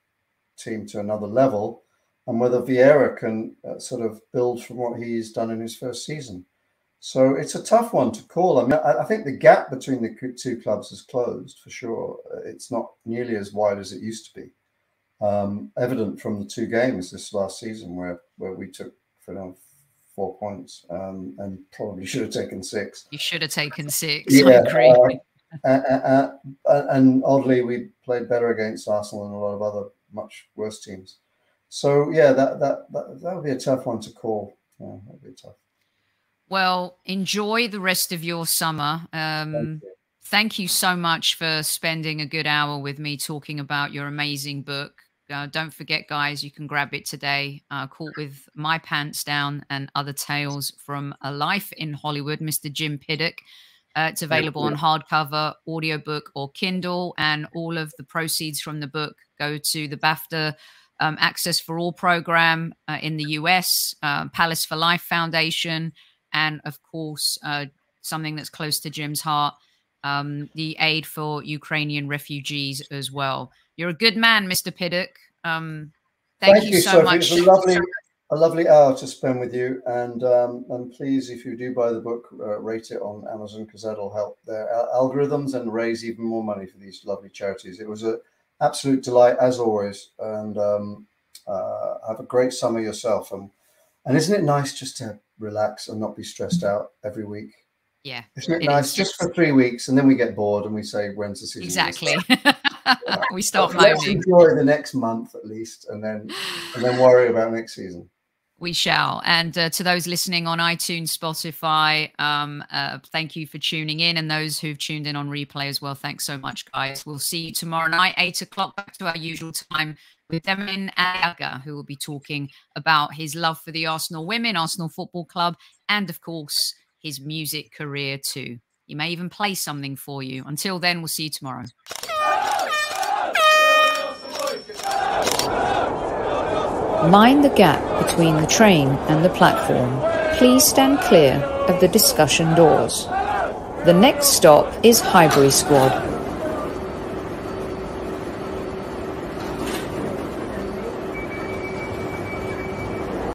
team to another level and whether Vieira can uh, sort of build from what he's done in his first season. So it's a tough one to call. I mean, I, I think the gap between the two clubs has closed for sure. Uh, it's not nearly as wide as it used to be. Um, evident from the two games this last season where where we took you know, four points um, and probably should have taken six. You should have taken six. Yeah, agree. Uh, uh, uh, and oddly, we played better against Arsenal and a lot of other much worse teams. So yeah, that that that, that would be a tough one to call. Yeah, that'd be tough. Well, enjoy the rest of your summer. Um, thank, you. thank you so much for spending a good hour with me talking about your amazing book. Uh, don't forget, guys, you can grab it today. Uh, caught with My Pants Down and Other Tales from a Life in Hollywood, Mr. Jim Piddock. Uh, it's available on hardcover, audiobook, or Kindle, and all of the proceeds from the book go to the BAFTA um, Access for All program uh, in the US, uh, Palace for Life Foundation, and of course, uh, something that's close to Jim's heart, um, the aid for Ukrainian refugees as well. You're a good man, Mr. Piddock. Um, thank, thank, you, so Sophie. much. It's a lovely, a lovely hour to spend with you. And um, and please, if you do buy the book, uh, rate it on Amazon because that'll help their algorithms and raise even more money for these lovely charities. It was an absolute delight as always, and um, uh, have a great summer yourself. And and isn't it nice just to relax and not be stressed out every week? Yeah, isn't it, it nice? Is. Just for three weeks, and then we get bored and we say, "When's the season?" Exactly. we start Let's enjoy the next month at least, and then and then worry about next season. We shall. And uh, to those listening on iTunes, Spotify, um, uh, thank you for tuning in. And those who've tuned in on replay as well, thanks so much, guys. We'll see you tomorrow night, 8 o'clock, back to our usual time with Demin Aliaga, who will be talking about his love for the Arsenal women, Arsenal Football Club, and of course, his music career too. He may even play something for you. Until then, we'll see you tomorrow. Mind the gap between the train and the platform. Please stand clear of the discussion doors. The next stop is Highbury Squad.